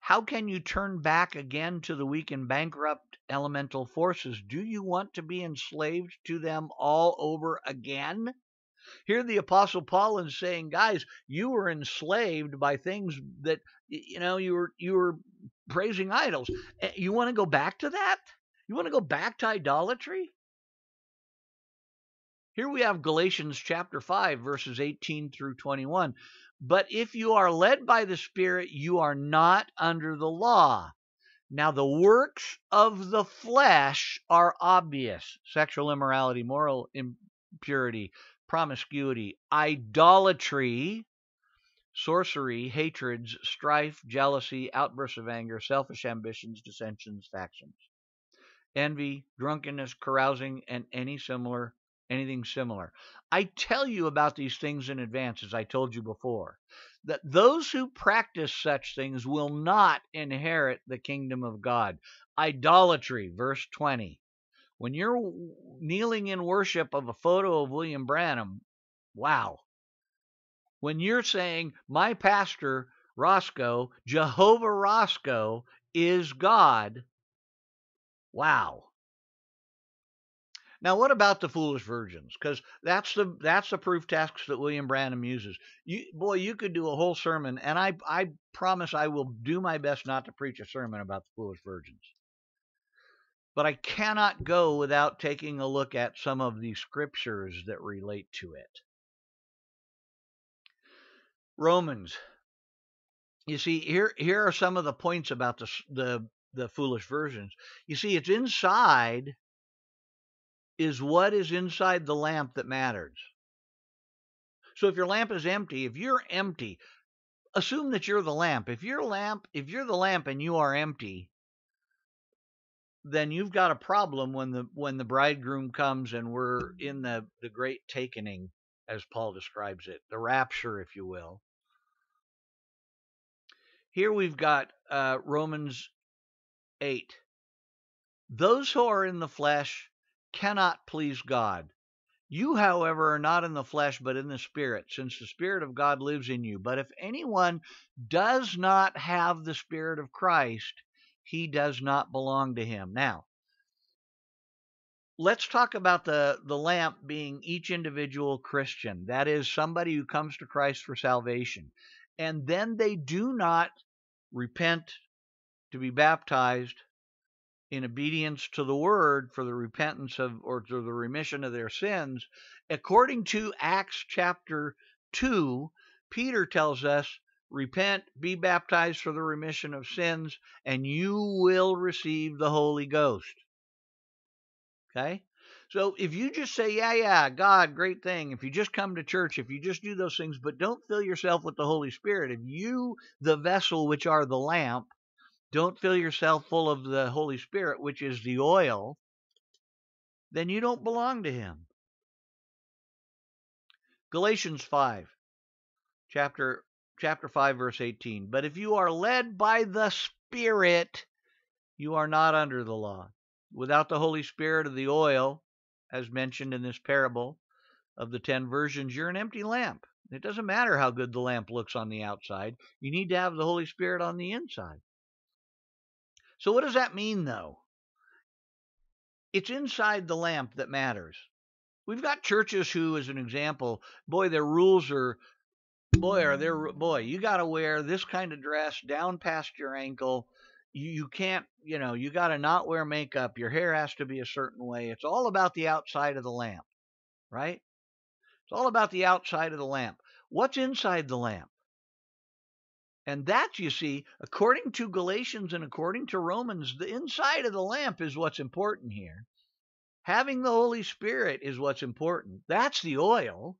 [SPEAKER 1] how can you turn back again to the weak and bankrupt elemental forces? Do you want to be enslaved to them all over again? Here, the Apostle Paul is saying, guys, you were enslaved by things that you know you were you were praising idols. Eh, you want to go back to that? You want to go back to idolatry? Here we have Galatians chapter 5, verses 18 through 21. But if you are led by the Spirit, you are not under the law. Now, the works of the flesh are obvious sexual immorality, moral impurity, promiscuity, idolatry, sorcery, hatreds, strife, jealousy, outbursts of anger, selfish ambitions, dissensions, factions, envy, drunkenness, carousing, and any similar anything similar. I tell you about these things in advance, as I told you before, that those who practice such things will not inherit the kingdom of God. Idolatry, verse 20. When you're kneeling in worship of a photo of William Branham, wow. When you're saying, my pastor, Roscoe, Jehovah Roscoe, is God. Wow. Now, what about the foolish virgins? Because that's the that's the proof text that William Branham uses. You, boy, you could do a whole sermon, and I I promise I will do my best not to preach a sermon about the foolish virgins. But I cannot go without taking a look at some of the scriptures that relate to it. Romans. You see, here here are some of the points about the the the foolish virgins. You see, it's inside is what is inside the lamp that matters. So if your lamp is empty, if you're empty, assume that you're the lamp. If you're lamp, if you're the lamp and you are empty, then you've got a problem when the when the bridegroom comes and we're in the the great takening as Paul describes it, the rapture if you will. Here we've got uh, Romans 8. Those who are in the flesh cannot please God. You, however, are not in the flesh, but in the Spirit, since the Spirit of God lives in you. But if anyone does not have the Spirit of Christ, he does not belong to him. Now, let's talk about the, the lamp being each individual Christian. That is, somebody who comes to Christ for salvation. And then they do not repent to be baptized in obedience to the word for the repentance of or to the remission of their sins. According to acts chapter 2 peter tells us repent be baptized for the remission of sins and you will receive the holy ghost. Okay? So if you just say yeah yeah god great thing if you just come to church if you just do those things but don't fill yourself with the holy spirit if you the vessel which are the lamp don't fill yourself full of the Holy Spirit, which is the oil, then you don't belong to Him. Galatians 5, chapter, chapter 5, verse 18. But if you are led by the Spirit, you are not under the law. Without the Holy Spirit of the oil, as mentioned in this parable of the ten virgins, you're an empty lamp. It doesn't matter how good the lamp looks on the outside, you need to have the Holy Spirit on the inside. So, what does that mean, though? It's inside the lamp that matters. We've got churches who, as an example, boy, their rules are, boy, are there, boy, you got to wear this kind of dress down past your ankle. You, you can't, you know, you got to not wear makeup. Your hair has to be a certain way. It's all about the outside of the lamp, right? It's all about the outside of the lamp. What's inside the lamp? And that, you see, according to Galatians and according to Romans, the inside of the lamp is what's important here. Having the Holy Spirit is what's important. That's the oil.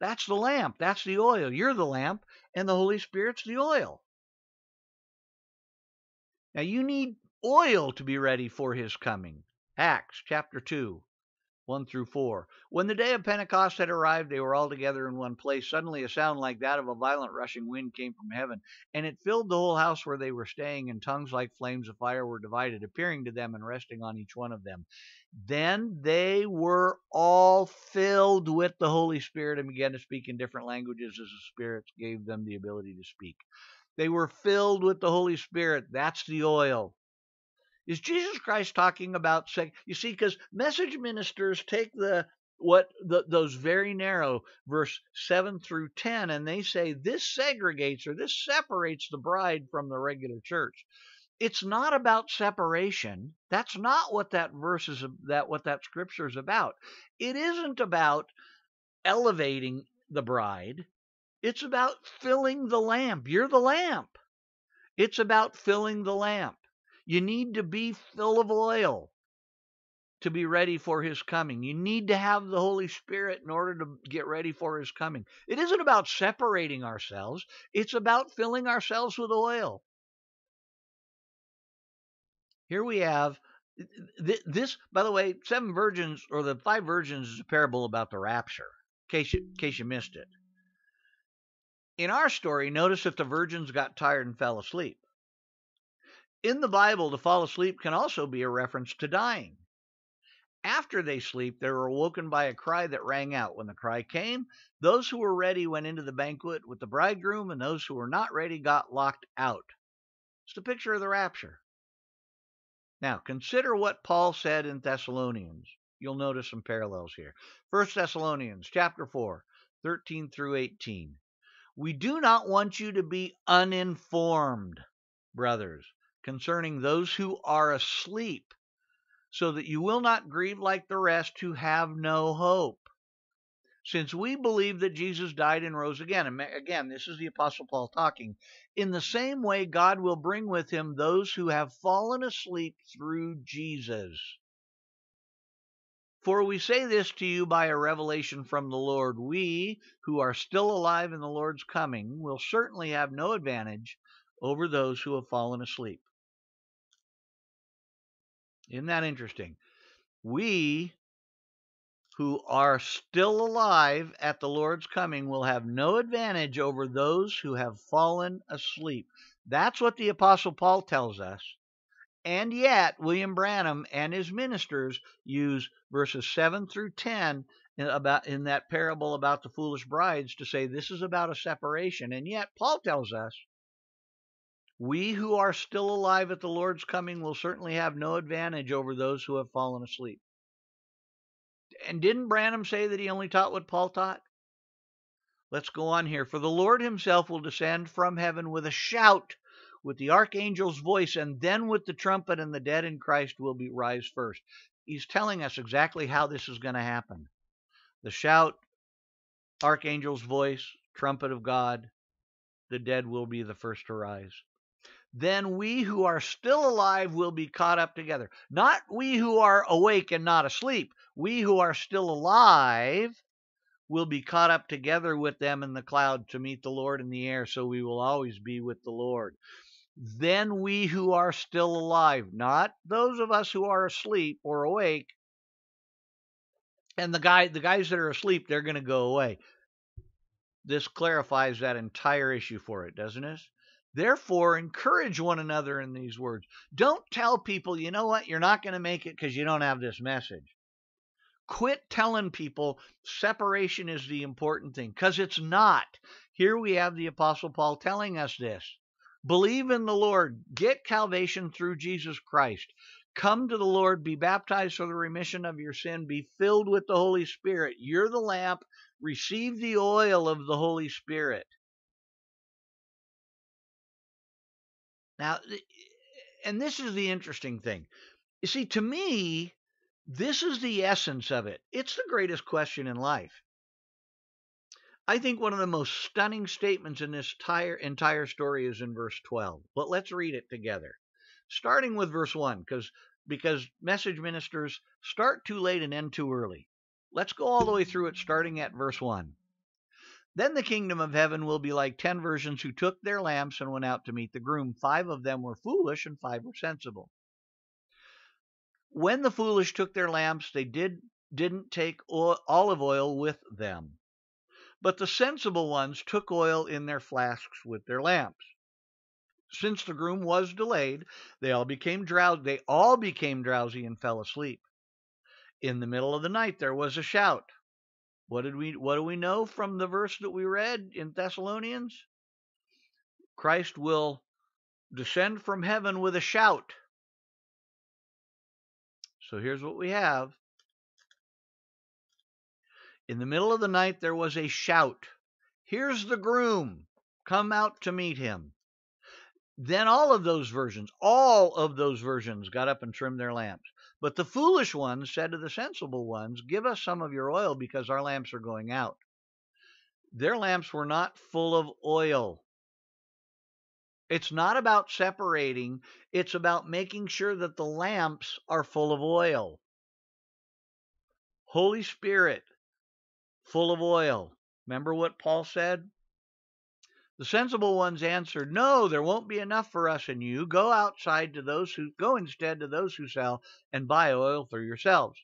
[SPEAKER 1] That's the lamp. That's the oil. You're the lamp, and the Holy Spirit's the oil. Now, you need oil to be ready for his coming. Acts chapter 2. 1 through 4. When the day of Pentecost had arrived, they were all together in one place. Suddenly, a sound like that of a violent rushing wind came from heaven, and it filled the whole house where they were staying, and tongues like flames of fire were divided, appearing to them and resting on each one of them. Then they were all filled with the Holy Spirit and began to speak in different languages as the Spirit gave them the ability to speak. They were filled with the Holy Spirit. That's the oil. Is Jesus Christ talking about sex? You see, because message ministers take the what the, those very narrow verse 7 through 10 and they say this segregates or this separates the bride from the regular church. It's not about separation. That's not what that verse is that what that scripture is about. It isn't about elevating the bride. It's about filling the lamp. You're the lamp. It's about filling the lamp you need to be full of oil to be ready for his coming. You need to have the Holy Spirit in order to get ready for his coming. It isn't about separating ourselves, it's about filling ourselves with oil. Here we have this, by the way, seven virgins or the five virgins is a parable about the rapture, in case you, in case you missed it. In our story, notice if the virgins got tired and fell asleep. In the Bible, to fall asleep can also be a reference to dying. After they sleep, they were awoken by a cry that rang out. When the cry came, those who were ready went into the banquet with the bridegroom, and those who were not ready got locked out. It's the picture of the rapture. Now, consider what Paul said in Thessalonians. You'll notice some parallels here. 1 Thessalonians chapter 4, 13 through 18. We do not want you to be uninformed, brothers, concerning those who are asleep, so that you will not grieve like the rest who have no hope. Since we believe that Jesus died and rose again, and again, this is the Apostle Paul talking, in the same way, God will bring with him those who have fallen asleep through Jesus. For we say this to you by a revelation from the Lord. We, who are still alive in the Lord's coming, will certainly have no advantage over those who have fallen asleep. Isn't that interesting? We who are still alive at the Lord's coming will have no advantage over those who have fallen asleep. That's what the Apostle Paul tells us. And yet, William Branham and his ministers use verses 7 through 10 in, about, in that parable about the foolish brides to say this is about a separation. And yet, Paul tells us we who are still alive at the Lord's coming will certainly have no advantage over those who have fallen asleep. And didn't Branham say that he only taught what Paul taught? Let's go on here. For the Lord himself will descend from heaven with a shout, with the archangel's voice, and then with the trumpet, and the dead in Christ will be rise first. He's telling us exactly how this is going to happen. The shout, archangel's voice, trumpet of God, the dead will be the first to rise then we who are still alive will be caught up together. Not we who are awake and not asleep. We who are still alive will be caught up together with them in the cloud to meet the Lord in the air, so we will always be with the Lord. Then we who are still alive, not those of us who are asleep or awake, and the guy the guys that are asleep, they're going to go away. This clarifies that entire issue for it, doesn't it? Therefore, encourage one another in these words. Don't tell people, you know what, you're not going to make it because you don't have this message. Quit telling people separation is the important thing because it's not. Here we have the Apostle Paul telling us this. Believe in the Lord, get salvation through Jesus Christ. Come to the Lord, be baptized for the remission of your sin, be filled with the Holy Spirit. You're the lamp, receive the oil of the Holy Spirit. Now, and this is the interesting thing. You see, to me, this is the essence of it. It's the greatest question in life. I think one of the most stunning statements in this entire, entire story is in verse 12. But let's read it together. Starting with verse 1, because because message ministers start too late and end too early. Let's go all the way through it starting at verse 1. Then the kingdom of heaven will be like ten virgins who took their lamps and went out to meet the groom. Five of them were foolish and five were sensible. When the foolish took their lamps, they did, didn't take olive oil with them. But the sensible ones took oil in their flasks with their lamps. Since the groom was delayed, they all became drowsy. They all became drowsy and fell asleep. In the middle of the night there was a shout. What did we what do we know from the verse that we read in Thessalonians? Christ will descend from heaven with a shout. So here's what we have. In the middle of the night there was a shout. Here's the groom. Come out to meet him. Then all of those versions, all of those versions got up and trimmed their lamps. But the foolish ones said to the sensible ones, Give us some of your oil because our lamps are going out. Their lamps were not full of oil. It's not about separating, it's about making sure that the lamps are full of oil. Holy Spirit, full of oil. Remember what Paul said? The sensible ones answered, No, there won't be enough for us and you. Go outside to those who go instead to those who sell and buy oil for yourselves.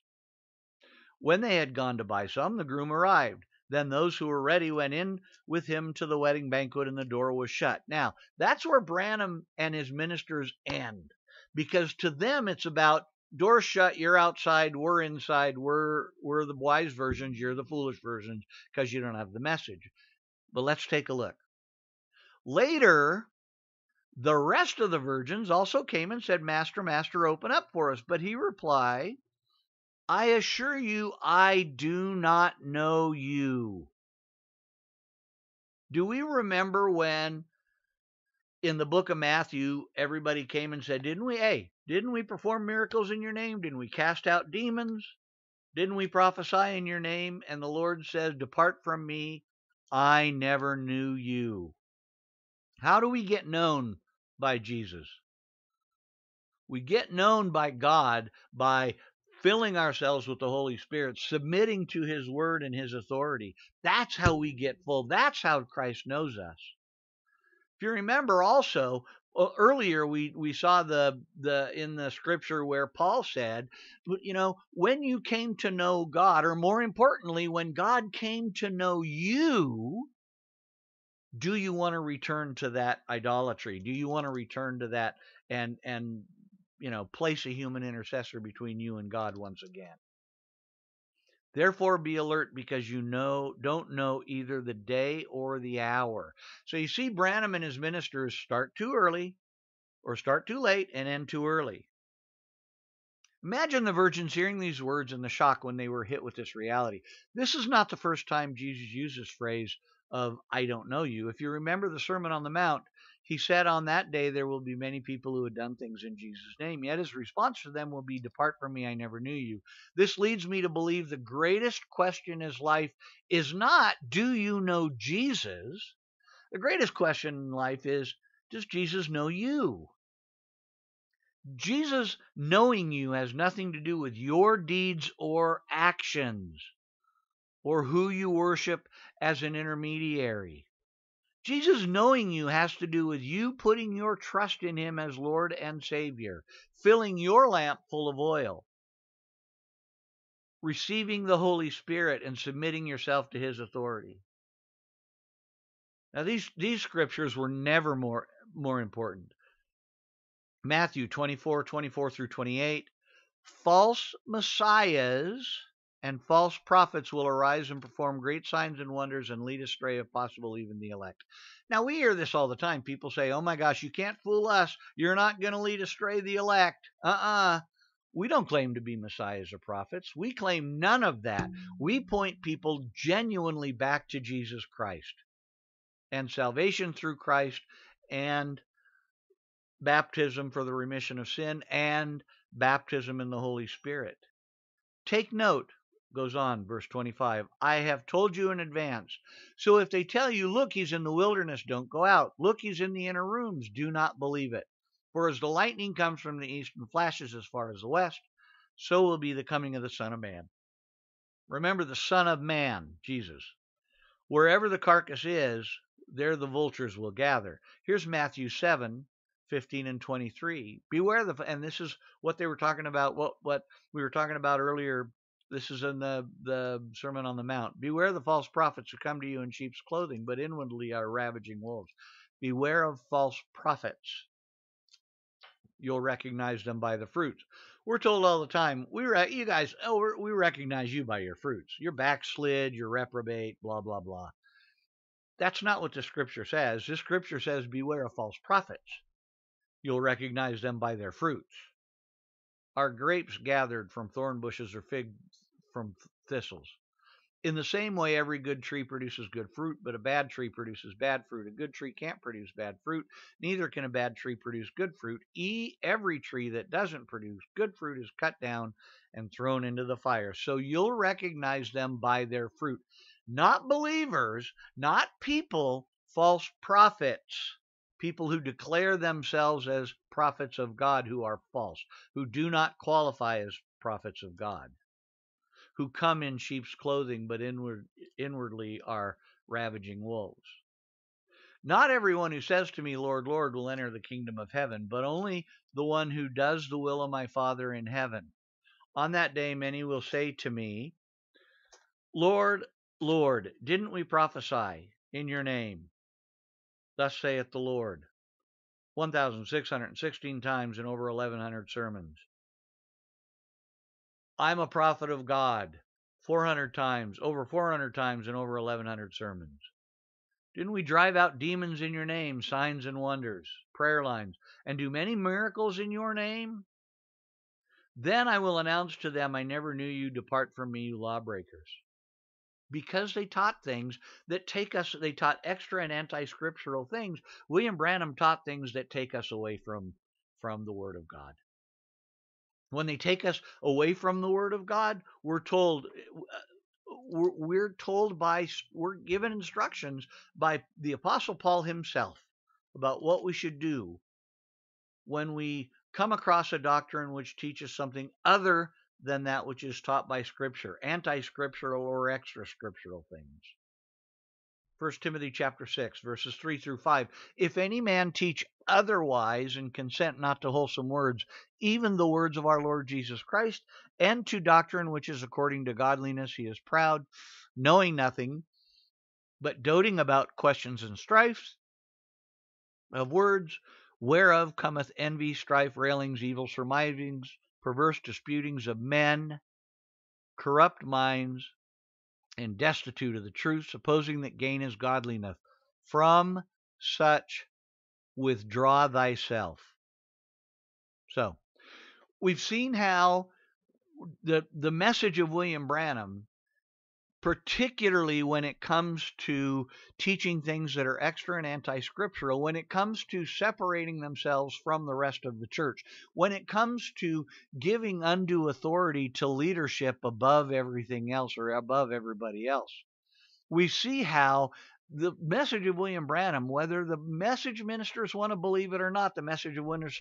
[SPEAKER 1] When they had gone to buy some, the groom arrived. Then those who were ready went in with him to the wedding banquet, and the door was shut. Now, that's where Branham and his ministers end. Because to them, it's about door shut, you're outside, we're inside, we're, we're the wise versions, you're the foolish versions, because you don't have the message. But let's take a look. Later, The rest of the virgins also came and said, Master, Master, open up for us. But he replied, I assure you, I do not know you. Do we remember when in the book of Matthew everybody came and said, Didn't we? Hey, didn't we perform miracles in your name? Didn't we cast out demons? Didn't we prophesy in your name? And the Lord says, Depart from me, I never knew you. How do we get known by Jesus? We get known by God by filling ourselves with the Holy Spirit, submitting to His Word and His authority. That's how we get full. That's how Christ knows us. If you remember also, uh, earlier we, we saw the the in the scripture where Paul said, you know, when you came to know God, or more importantly, when God came to know you, do you want to return to that idolatry? Do you want to return to that and and you know, place a human intercessor between you and God once again. Therefore be alert because you know don't know either the day or the hour. So you see Branham and his ministers start too early or start too late and end too early. Imagine the virgins hearing these words and the shock when they were hit with this reality. This is not the first time Jesus used this phrase of I don't know you. If you remember the Sermon on the Mount, he said, On that day there will be many people who have done things in Jesus' name. Yet his response to them will be, Depart from me, I never knew you. This leads me to believe the greatest question in life is not, Do you know Jesus? The greatest question in life is, Does Jesus know you? Jesus knowing you has nothing to do with your deeds or actions or who you worship as an intermediary. Jesus knowing you has to do with you putting your trust in Him as Lord and Savior, filling your lamp full of oil, receiving the Holy Spirit, and submitting yourself to His authority. Now, these, these scriptures were never more, more important. Matthew 24, 24 through 28. False messiahs and false prophets will arise and perform great signs and wonders and lead astray, if possible, even the elect. Now, we hear this all the time. People say, oh my gosh, you can't fool us. You're not going to lead astray the elect. Uh uh-uh. uh We don't claim to be messiahs or prophets. We claim none of that. We point people genuinely back to Jesus Christ and salvation through Christ and baptism for the remission of sin and baptism in the Holy Spirit. Take note goes on, verse 25, I have told you in advance. So if they tell you, look, he's in the wilderness, don't go out. Look, he's in the inner rooms, do not believe it. For as the lightning comes from the east and flashes as far as the west, so will be the coming of the Son of Man. Remember the Son of Man, Jesus. Wherever the carcass is, there the vultures will gather. Here's Matthew 7, 15 and 23. Beware the and this is what they were talking about what what we were talking about earlier this is in the, the Sermon on the Mount. Beware the false prophets who come to you in sheep's clothing, but inwardly are ravaging wolves. Beware of false prophets. You'll recognize them by the fruits. We're told all the time, we re- you guys, oh, we recognize you by your fruits. You're backslid, you're reprobate, blah, blah, blah. That's not what the scripture says. This scripture says, beware of false prophets. You'll recognize them by their fruits. Are grapes gathered from thorn bushes or fig from thistles? In the same way, every good tree produces good fruit, but a bad tree produces bad fruit. A good tree can't produce bad fruit, neither can a bad tree produce good fruit. E, every tree that doesn't produce good fruit is cut down and thrown into the fire. So you'll recognize them by their fruit. Not believers, not people, false prophets people who declare themselves as prophets of God who are false, who do not qualify as prophets of God, who come in sheep's clothing but inward, inwardly are ravaging wolves. Not everyone who says to me, Lord, Lord, will enter the kingdom of heaven, but only the one who does the will of my Father in heaven. On that day, many will say to me, Lord, Lord, didn't we prophesy in your name? Thus saith the Lord. 1,616 times in over 1,100 sermons. I'm a prophet of God. 400 times, over 400 times in over 1,100 sermons. Didn't we drive out demons in your name, signs and wonders? prayer lines, and do many miracles in your name, then I will announce to them, I never knew you. Depart from me, you lawbreakers. Because they taught things that take us, they taught extra and anti scriptural things. William Branham taught things that take us away from, from the Word of God. When they take us away from the Word of God, we're told, eh, uh, we're, we're told by, we're given instructions by the Apostle Paul himself about what we should do when we come across a doctrine which teaches something other than that which is taught by Scripture, anti scriptural or extra scriptural things. 1 Timothy chapter 6 verses 3 through 5 if any man teach otherwise and consent not to wholesome words even the words of our Lord Jesus Christ and to doctrine which is according to godliness he is proud knowing nothing but doting about questions and strifes of words whereof cometh envy strife railings evil surmisings perverse disputings of men corrupt minds and destitute of the truth, supposing that gain is godliness. From such withdraw thyself. So, we've seen how the the message of William Branham particularly when it comes to teaching things that are extra and anti scriptural, when it comes to separating themselves from the rest of the church, when it comes to giving undue authority to leadership above everything else or above everybody else. We see how the message of William Branham, whether the message ministers want to believe it or not, the message of winners,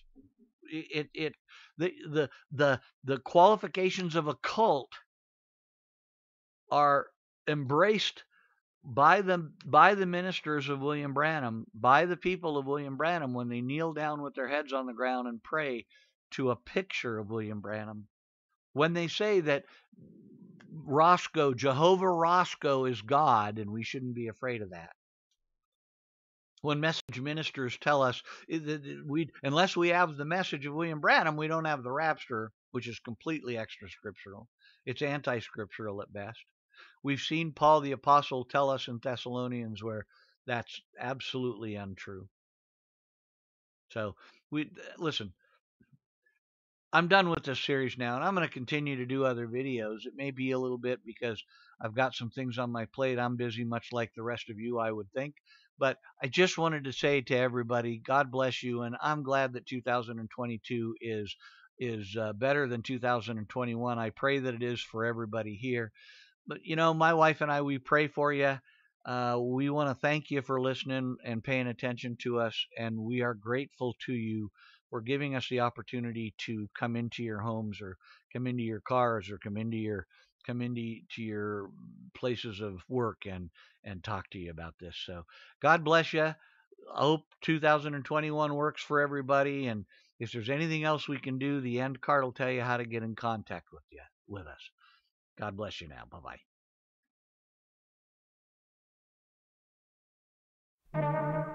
[SPEAKER 1] it, it, the, the, the, the qualifications of a cult are embraced by the by the ministers of William Branham, by the people of William Branham when they kneel down with their heads on the ground and pray to a picture of William Branham. When they say that Roscoe, Jehovah Roscoe is God and we shouldn't be afraid of that. When message ministers tell us eh, that we unless we have the message of William Branham, we don't have the rapture, which is completely extra scriptural. It's anti scriptural at best. We've seen Paul the Apostle tell us in Thessalonians where that's absolutely untrue. So we listen. I'm done with this series now, and I'm going to continue to do other videos. It may be a little bit because I've got some things on my plate. I'm busy, much like the rest of you, I would think. But I just wanted to say to everybody, God bless you, and I'm glad that 2022 is is uh, better than 2021. I pray that it is for everybody here but you know, my wife and I, we pray for you. Uh, we want to thank you for listening and paying attention to us, and we are grateful to you for giving us the opportunity to come into your homes or come into your cars or come into your come into to your places of work and and talk to you about this. So God bless you. I hope 2021 works for everybody. And if there's anything else we can do, the end card will tell you how to get in contact with you with us. God bless you now. Bye bye.